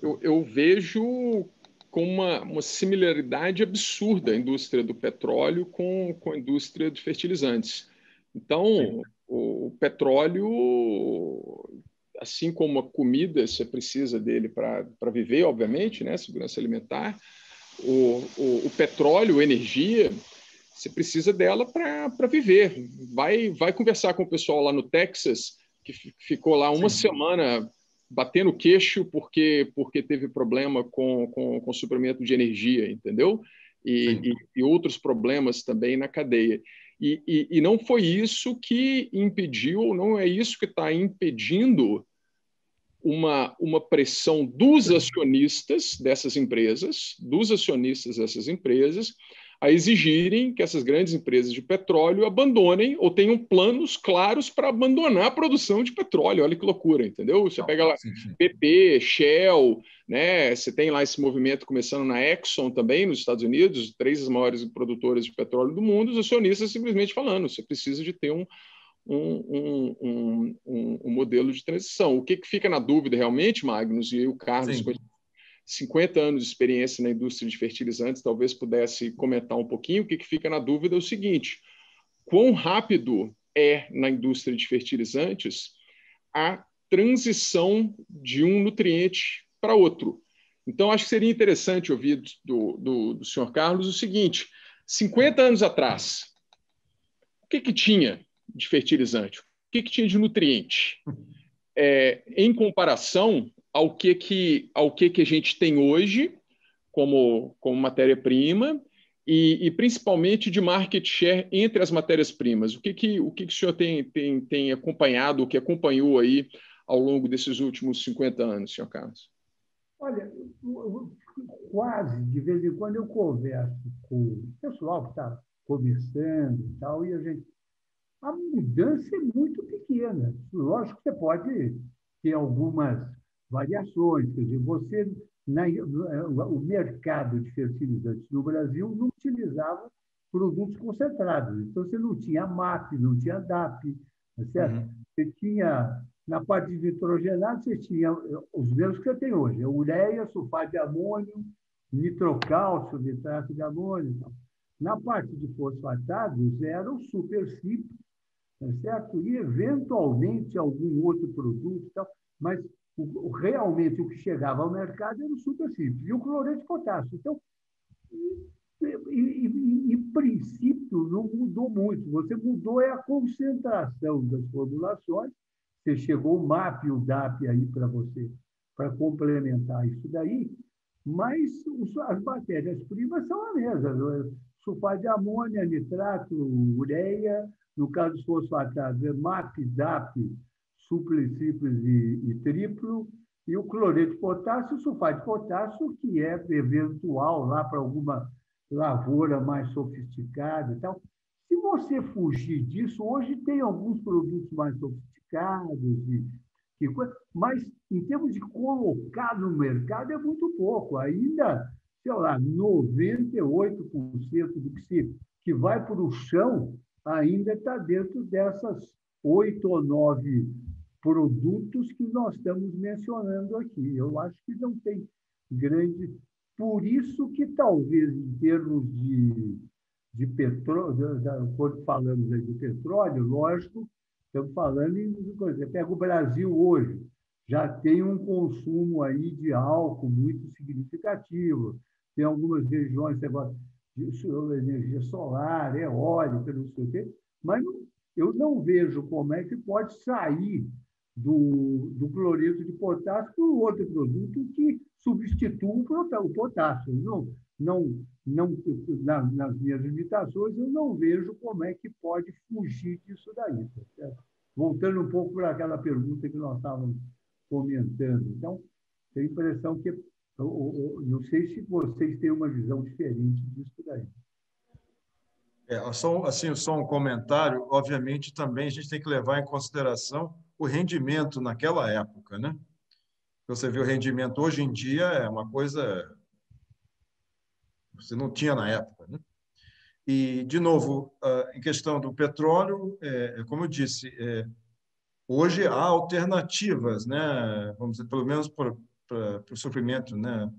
Eu, eu vejo com uma, uma, similaridade absurda a indústria do petróleo com, com a indústria de fertilizantes. Então, o, o petróleo assim como a comida, você precisa dele para viver, obviamente, né? segurança alimentar, o, o, o petróleo, a energia, você precisa dela para viver. Vai, vai conversar com o pessoal lá no Texas, que ficou lá uma Sim. semana batendo queixo porque, porque teve problema com, com, com suprimento de energia, entendeu? E, e, e, outros problemas também na cadeia. E, e, e não foi isso que impediu, não é isso que está impedindo uma, uma pressão dos acionistas dessas empresas, dos acionistas dessas empresas, a exigirem que essas grandes empresas de petróleo abandonem ou tenham planos claros para abandonar a produção de petróleo. Olha que loucura, entendeu? Você pega lá BP, Shell, né? Você tem lá esse movimento começando na Exxon também, nos Estados Unidos, três maiores produtoras de petróleo do mundo, os acionistas simplesmente falando: você precisa de ter um, um, um, um, um, modelo de transição. O que, que fica na dúvida realmente, Magnus, e o Carlos 50 anos de experiência na indústria de fertilizantes, talvez pudesse comentar um pouquinho. O que, que fica na dúvida é o seguinte: quão rápido é na indústria de fertilizantes a transição de um nutriente para outro? Então, acho que seria interessante ouvir do, do, do senhor Carlos o seguinte: 50 anos atrás, o que, que tinha de fertilizante? O que, que tinha de nutriente? É, em comparação ao que, que, ao que, que a gente tem hoje como, como matéria-prima e, e, principalmente de market share entre as matérias-primas. O que, que, o que, que o senhor tem, tem, tem acompanhado, o que acompanhou aí ao longo desses últimos 50 anos, senhor Carlos?
Olha, quase de vez em quando eu converso com o pessoal que está começando e tal, e a gente. A mudança é muito pequena. Lógico que você pode ter algumas variações. Quer dizer, você, na, o mercado de fertilizantes no Brasil não utilizava produtos concentrados. Então, você não tinha MAP, não tinha DAP, tá certo? Uhum. Você tinha, na parte de nitrogenado, você tinha os mesmos que você tem hoje: ureia, sulfato de amônio, nitrocálcio, nitrato de amônio. Então. Na parte de fosfatados, eram super simples, tá certo? E, eventualmente, algum outro produto, tal, mas o, realmente o que chegava ao mercado era o super simples, e o cloreto de potássio. Então, em princípio, não mudou muito. Você mudou é a concentração das formulações. Você chegou o MAP e o DAP aí para você, para complementar isso daí, mas as matérias-primas são a mesma. É? Sulfato de amônia, nitrato, ureia, no caso dos fosfatados, é MAP, DAP, suplicíplicos e, e triplo, e o cloreto de potássio, sulfato de potássio, que é eventual lá para alguma lavoura mais sofisticada e tal. Se você fugir disso, hoje tem alguns produtos mais sofisticados, e, e, mas em termos de colocar no mercado é muito pouco. Ainda, sei lá, 98% do que, se, que vai para o chão ainda está dentro dessas oito ou nove produtos que nós estamos mencionando aqui. Eu acho que não tem grande. Por isso que talvez em termos de, de petróleo, quando falamos de petróleo, lógico, estamos falando em coisa. Pega o Brasil hoje, já tem um consumo aí de álcool muito significativo. Tem algumas regiões que de energia solar, eólica, não sei o quê, mas eu não vejo como é que pode sair do, do cloreto de potássio por outro produto que substitua o potássio. Não, não, não, nas minhas limitações, eu não vejo como é que pode fugir disso daí. Tá Voltando um pouco para aquela pergunta que nós estávamos comentando. Então, tenho a impressão que, não sei se vocês têm uma visão diferente disso daí.
É, só, assim, só um comentário. Obviamente, também a gente tem que levar em consideração o rendimento naquela época, né? Você vê o rendimento hoje em dia é uma coisa você não tinha na época, né? E de novo, em questão do petróleo, é, é, como eu disse, é, hoje há alternativas, né? Vamos dizer, pelo menos para, para, para o suprimento, né?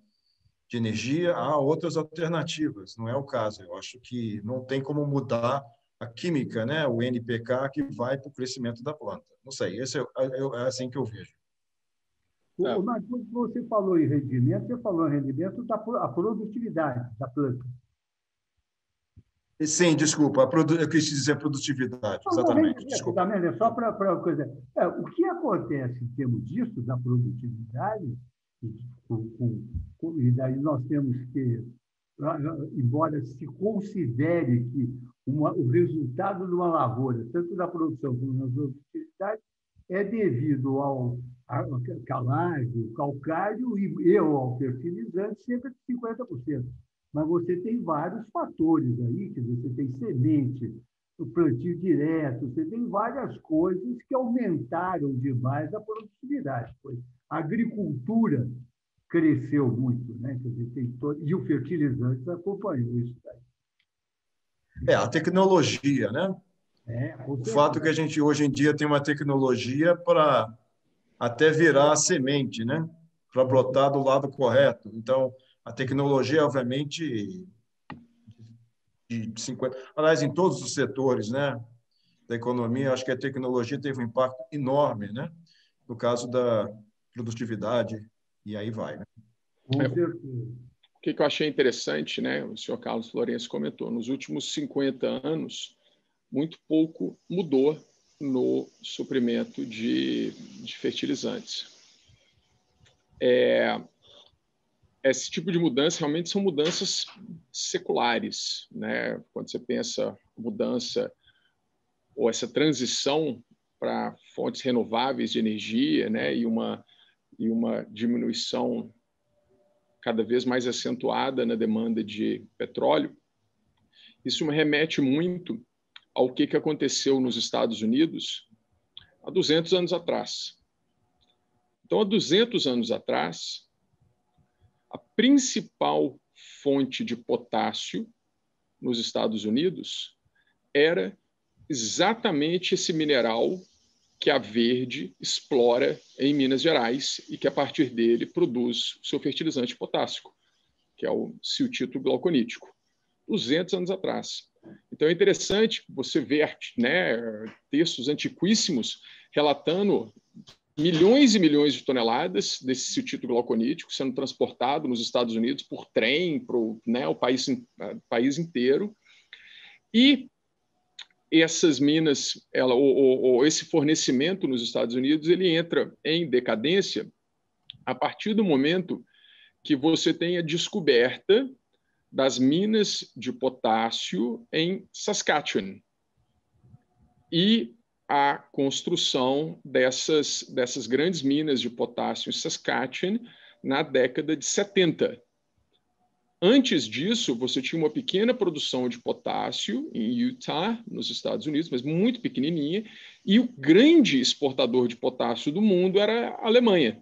de energia, há outras alternativas. Não é o caso. Eu acho que não tem como mudar a química, né, o NPK, que vai para o crescimento da planta. Não sei, esse é, é, é assim que eu vejo.
É. Mas você falou em rendimento, você falou em rendimento da a produtividade da planta.
Sim, desculpa, eu quis dizer produtividade, exatamente. Desculpa.
É só para coisa. É, o que acontece em termos disso, da produtividade, com, com, com, e daí nós temos que, embora se considere que uma, o resultado de uma lavoura, tanto da produção como nas produtividades, é devido ao calagem, calcário e, e ao fertilizante, cerca de 50%. Mas você tem vários fatores aí, quer dizer, você tem semente, o plantio direto, você tem várias coisas que aumentaram demais a produtividade. A agricultura cresceu muito, né? Quer dizer, tem todo... e o fertilizante acompanhou isso daí.
É, a tecnologia, né? É, o fato que a gente hoje em dia tem uma tecnologia para até virar a semente, né? para brotar do lado correto. Então, a tecnologia, obviamente, de 50, aliás, em todos os setores, né, da economia, acho que a tecnologia teve um impacto enorme, né, no caso da produtividade e aí vai. Né?
É, o que eu achei interessante, né, o senhor Carlos Lourenço comentou, nos últimos 50 anos, muito pouco mudou no suprimento de, de fertilizantes. É, esse tipo de mudança realmente são mudanças seculares, né? Quando você pensa mudança ou essa transição para fontes renováveis de energia, né? E uma e uma diminuição cada vez mais acentuada na demanda de petróleo, isso me remete muito ao que, aconteceu nos Estados Unidos há 200 anos atrás. Então, há 200 anos atrás, a principal fonte de potássio nos Estados Unidos era exatamente esse mineral que a Verde explora em Minas Gerais e que, a partir dele, produz seu fertilizante potássico, que é o siltito glauconítico, 200 anos atrás. Então é interessante você ver né, textos antiquíssimos relatando milhões e milhões de toneladas desse siltito glauconítico sendo transportado nos Estados Unidos por trem para né, o país, país inteiro. E essas minas, ela, ou, ou, ou, esse fornecimento nos Estados Unidos, ele entra em decadência a partir do momento que você tem a descoberta das minas de potássio em Saskatchewan e a construção dessas, dessas grandes minas de potássio em Saskatchewan na década de 70. Antes disso, você tinha uma pequena produção de potássio em Utah, nos Estados Unidos, mas muito pequenininha, e o grande exportador de potássio do mundo era a Alemanha,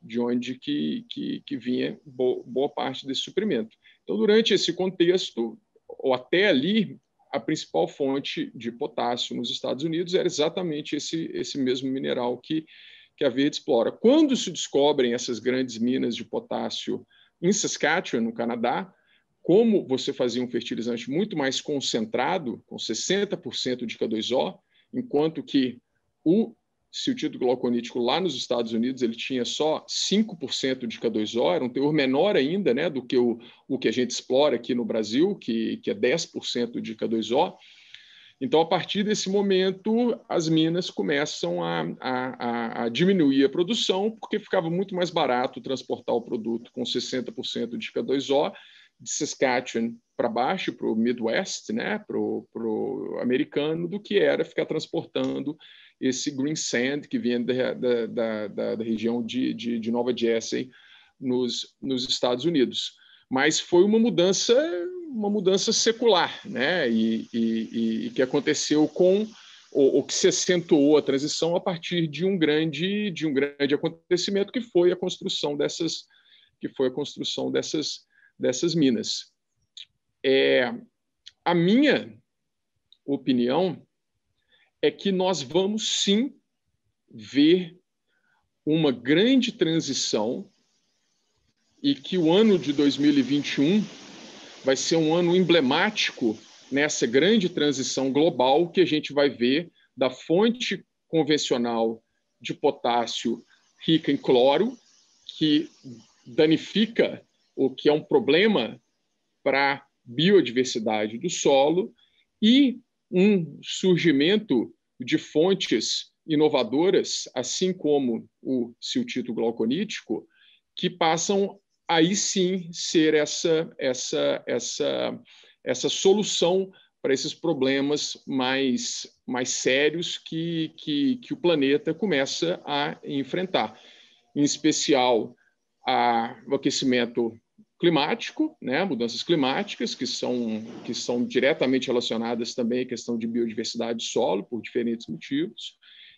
de onde que, que, que vinha boa parte desse suprimento. Então, durante esse contexto, ou até ali, a principal fonte de potássio nos Estados Unidos era exatamente esse, esse mesmo mineral que, que a Verde explora. Quando se descobrem essas grandes minas de potássio em Saskatchewan, no Canadá, como você fazia um fertilizante muito mais concentrado, com 60% de K2O, enquanto que o siltito glauconítico lá nos Estados Unidos ele tinha só 5% de K2O, era um teor menor ainda né, do que o, o que a gente explora aqui no Brasil, que, que é 10% de K2O. Então, a partir desse momento, as minas começam a, a, a, diminuir a produção, porque ficava muito mais barato transportar o produto com 60% de K2O de Saskatchewan para baixo, para o Midwest, né, para o americano, do que era ficar transportando esse green sand que vinha da, da, da, da região de, de, de, Nova Jersey nos, nos Estados Unidos. Mas foi uma mudança uma mudança secular, né? E, e, e que aconteceu com o, o, que se acentuou a transição a partir de um grande de um grande acontecimento que foi a construção dessas que foi a construção dessas dessas minas. É, a minha opinião é que nós vamos sim ver uma grande transição e que o ano de 2021 vai ser um ano emblemático nessa grande transição global que a gente vai ver da fonte convencional de potássio rica em cloro, que danifica o que é um problema para a biodiversidade do solo, e um surgimento de fontes inovadoras, assim como o siltito glauconítico, que passam aí sim ser essa essa essa essa solução para esses problemas mais mais sérios que, que, que o planeta começa a enfrentar, em especial a, o aquecimento climático, né, mudanças climáticas que são que são diretamente relacionadas também à questão de biodiversidade do solo por diferentes motivos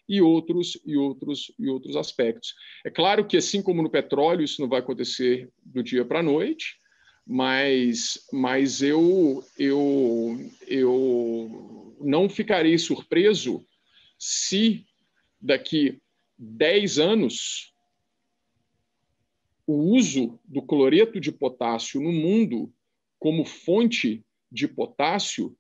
e outros e outros e outros aspectos. É claro que assim como no petróleo isso não vai acontecer do dia para a noite, mas mas eu eu eu não ficarei surpreso se daqui 10 anos o uso do cloreto de potássio no mundo como fonte de potássio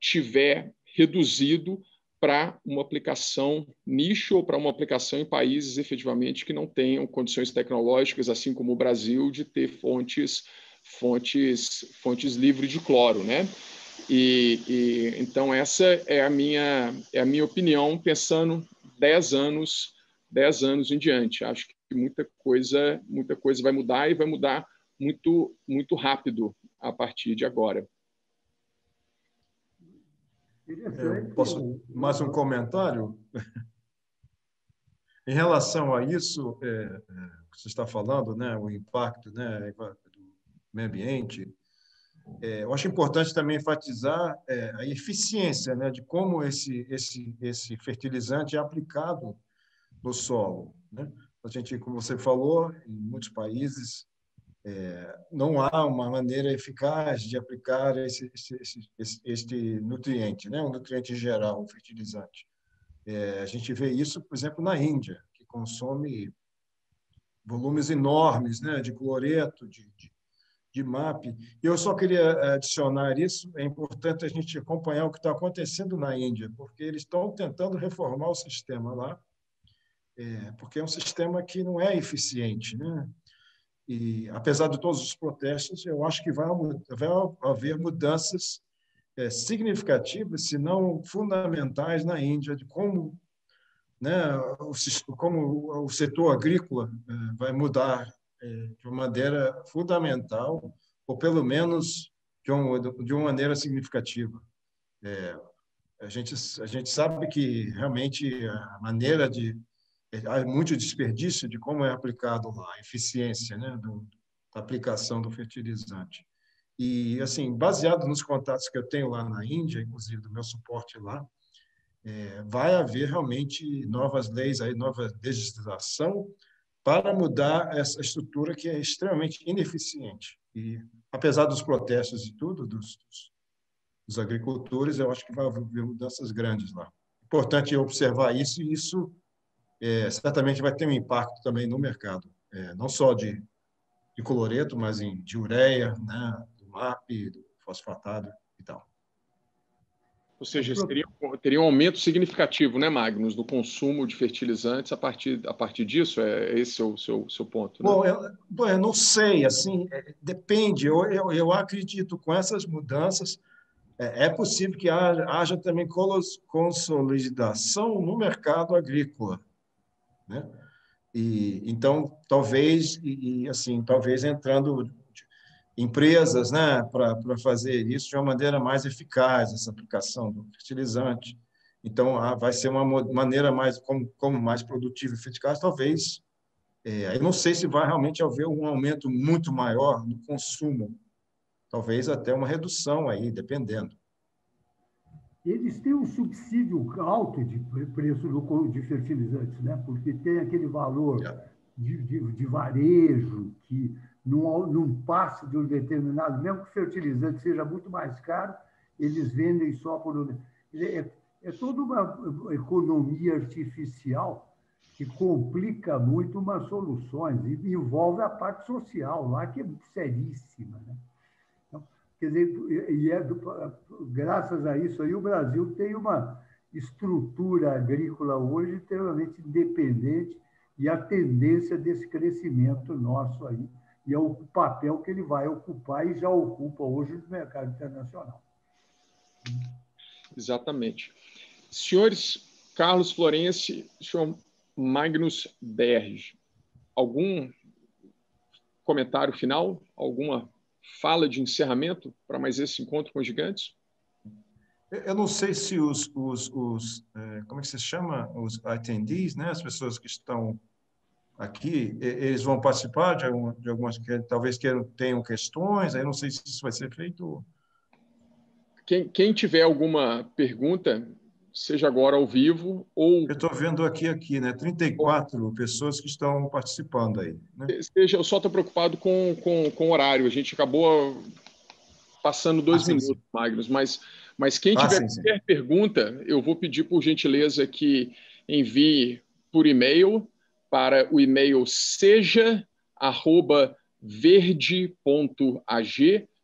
tiver reduzido para uma aplicação nicho ou para uma aplicação em países efetivamente que não tenham condições tecnológicas, assim como o Brasil, de ter fontes fontes fontes livres de cloro, né? E, e, então essa é a minha é a minha opinião pensando 10 anos 10 anos em diante. Acho que muita coisa muita coisa vai mudar e vai mudar muito muito rápido a partir de agora.
Eu posso mais um comentário? em relação a isso, é, é, que você está falando, né, o impacto né, do meio ambiente, é, eu acho importante também enfatizar é, a eficiência né, de como esse, esse, esse fertilizante é aplicado no solo. Né? A gente, como você falou, em muitos países é, não há uma maneira eficaz de aplicar esse, esse, esse, este nutriente, né? um nutriente geral, um fertilizante. É, a gente vê isso, por exemplo, na Índia, que consome volumes enormes né? de cloreto, de, de, de MAP. E eu só queria adicionar isso, é importante a gente acompanhar o que está acontecendo na Índia, porque eles estão tentando reformar o sistema lá, é, porque é um sistema que não é eficiente, né? E, apesar de todos os protestos, eu acho que vai, vai haver mudanças é, significativas, se não fundamentais, na Índia, de como, né, o, como o setor agrícola é, vai mudar é, de uma maneira fundamental, ou pelo menos de uma, de uma maneira significativa. A, gente, a gente sabe que realmente a maneira de há muito desperdício de como é aplicado lá, a eficiência né, do, da aplicação do fertilizante. E, assim, baseado nos contatos que eu tenho lá na Índia, inclusive do meu suporte lá, é, vai haver realmente novas leis, aí, nova legislação para mudar essa estrutura que é extremamente ineficiente. E, apesar dos protestos e tudo, dos, dos agricultores, eu acho que vai haver mudanças grandes lá. Importante observar isso, e isso é, certamente vai ter um impacto também no mercado, é, não só de, de coloreto, mas em, de ureia, né, do MAP, do fosfatado e tal.
Ou seja, teria, teria um aumento significativo, né, Magnus, do consumo de fertilizantes a partir, a partir disso? É esse o seu, seu ponto?
Né? Bom, eu, bom, eu não sei, assim, é, depende. Eu, eu, eu acredito com essas mudanças é, é possível que haja, haja também consolidação no mercado agrícola né? E então talvez e, assim talvez entrando empresas, né, para fazer isso de uma maneira mais eficaz essa aplicação do fertilizante. Então ah, vai ser uma maneira mais como, como mais produtiva e eficaz, talvez. É, eu não sei se vai realmente haver um aumento muito maior no consumo, talvez até uma redução aí, dependendo
eles têm um subsídio alto de preço de fertilizantes, né? porque tem aquele valor de, de, de varejo que não, não passa de um determinado, mesmo que o fertilizante seja muito mais caro, eles vendem só por. É, é toda uma economia artificial que complica muito umas soluções e envolve a parte social lá, que é seríssima. Né? Quer dizer, e é do, graças a isso aí o Brasil tem uma estrutura agrícola hoje extremamente independente e a tendência desse crescimento nosso aí e é o papel que ele vai ocupar e já ocupa hoje no mercado internacional.
Exatamente. Senhores Carlos Florenci, senhor Magnus Berge, algum comentário final? Alguma fala de encerramento para mais esse encontro com os gigantes?
Eu não sei se os, os, os é, como é que se chama, os attendees, né, as pessoas que estão aqui, eles vão participar de, de algumas que talvez queiram, tenham questões, aí não sei se isso vai ser feito.
Quem, quem tiver alguma pergunta, seja agora ao vivo ou.
Eu estou vendo aqui, aqui, né? 34 pessoas que estão participando aí. Né?
Seja, eu só estou preocupado com, com, com o horário. A gente acabou passando dois ah, minutos, sim. Magnus, mas, mas quem ah, tiver sim, qualquer sim. pergunta, eu vou pedir por gentileza que envie por e-mail para o e-mail seja arroba verde.ag,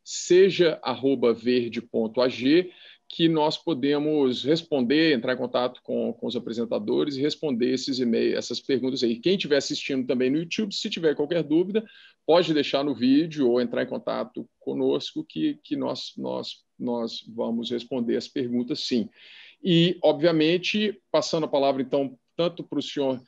seja arroba verde.ag, que nós podemos responder, entrar em contato com, com os apresentadores e responder esses e-mails, essas perguntas aí. Quem estiver assistindo também no YouTube, se tiver qualquer dúvida, pode deixar no vídeo ou entrar em contato conosco que, que nós, nós, nós vamos responder as perguntas sim. E, obviamente, passando a palavra, então, tanto para o senhor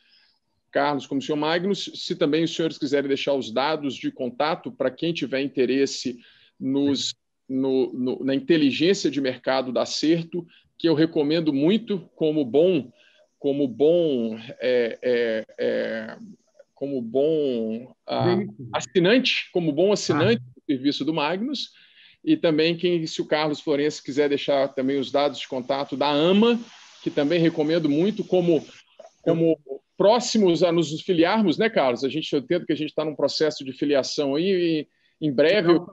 Carlos como o senhor Magnus, se também os senhores quiserem deixar os dados de contato para quem tiver interesse nos no, no, na inteligência de mercado da Acerto, que eu recomendo muito como bom, como bom, é, é, é, como bom ah, assinante, como bom assinante ah. do serviço do Magnus, e também quem, se o Carlos Florencio quiser deixar também os dados de contato da AMA, que também recomendo muito como como próximos a nos filiarmos, né, Carlos? A gente eu entendo que a gente está num processo de filiação aí e em breve eu,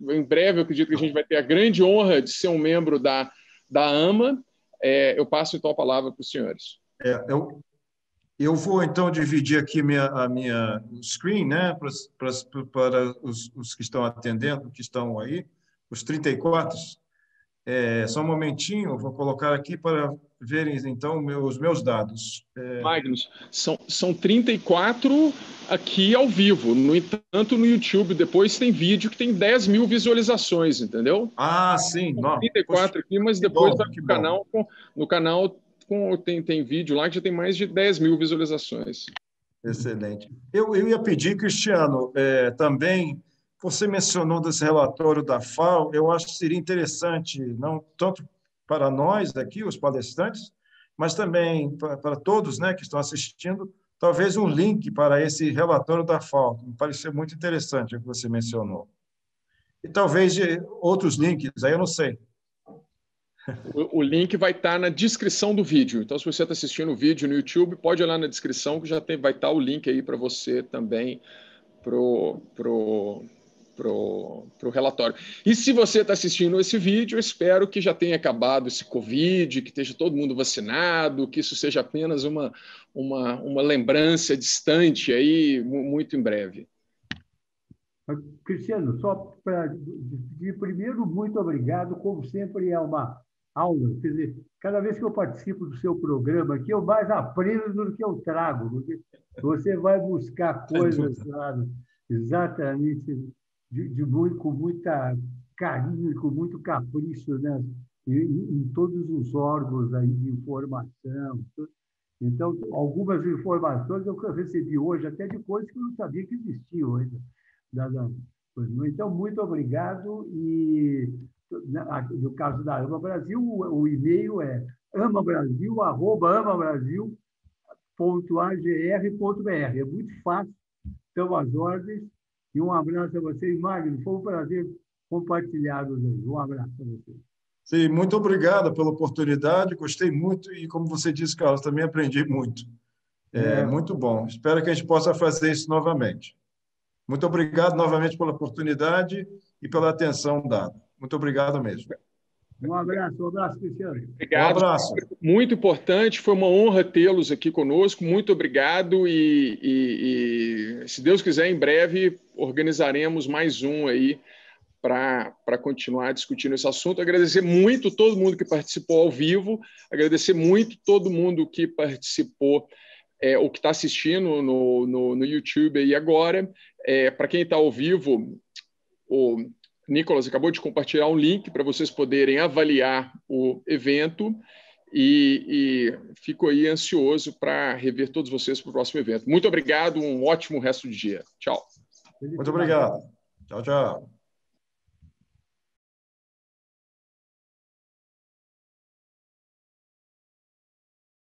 em breve, eu acredito que a gente vai ter a grande honra de ser um membro da, da AMA. É, eu passo, então, a palavra para os senhores.
É, eu, eu vou, então, dividir aqui minha, a minha screen né, para, para, para os, os, que estão atendendo, que estão aí, os 34. É, só um momentinho, vou colocar aqui para verem, então, os meus dados.
É... Magnus, são, são 34 aqui ao vivo. No entanto, no YouTube, depois tem vídeo que tem 10 mil visualizações, entendeu?
Ah, sim.
São 34 Poxa, aqui, mas depois bom, no canal, no canal com, tem, tem vídeo lá que já tem mais de 10 mil visualizações.
Excelente. Eu, eu ia pedir, Cristiano, é, também você mencionou desse relatório da FAO, eu acho que seria interessante, não tanto para nós aqui, os palestrantes, mas também para, para todos né, que estão assistindo, talvez um link para esse relatório da FAO. Me pareceu muito interessante o que você mencionou. E talvez de outros links, aí eu não sei.
O, link vai estar na descrição do vídeo. Então, se você está assistindo o vídeo no YouTube, pode olhar na descrição que já tem, vai estar o link aí para você também pro, pro o relatório. E se você está assistindo esse vídeo, espero que já tenha acabado esse Covid, que esteja todo mundo vacinado, que isso seja apenas uma, uma, uma lembrança distante aí, muito em breve.
Cristiano, só para primeiro, muito obrigado. Como sempre, é uma aula. Quer dizer, cada vez que eu participo do seu programa aqui, eu mais aprendo do que eu trago, porque você vai buscar coisas lá, exatamente de, de muito, com muita carinho e com muito capricho né? em, todos os órgãos aí de informação. Então, algumas informações eu recebi hoje, até de coisas que eu não sabia que existiam ainda. Então, muito obrigado. E no caso da Ama Brasil, o e-mail é amabrasil.amabrasil.agr.br. É muito fácil, então as ordens e um abraço a vocês, Magno. Foi um prazer compartilhar os Um abraço a vocês.
Sim, muito obrigado pela oportunidade. Gostei muito e, como você disse, Carlos, também aprendi muito. É, é, muito bom. Espero que a gente possa fazer isso novamente. Muito obrigado novamente pela oportunidade e pela atenção dada. Muito obrigado mesmo.
Um abraço, um abraço, Cristiano.
Obrigado. Um abraço. Muito importante, foi uma honra tê-los aqui conosco. Muito obrigado e, e, e, se Deus quiser, em breve organizaremos mais um aí para continuar discutindo esse assunto. Agradecer muito todo mundo que participou ao vivo, agradecer muito todo mundo que participou é, ou que está assistindo no, no, no, YouTube aí agora. É, para quem está ao vivo, o Nicolas acabou de compartilhar um link para vocês poderem avaliar o evento e, e fico aí ansioso para rever todos vocês para o próximo evento. Muito obrigado, um ótimo resto de dia. Tchau.
Muito obrigado. Tchau, tchau.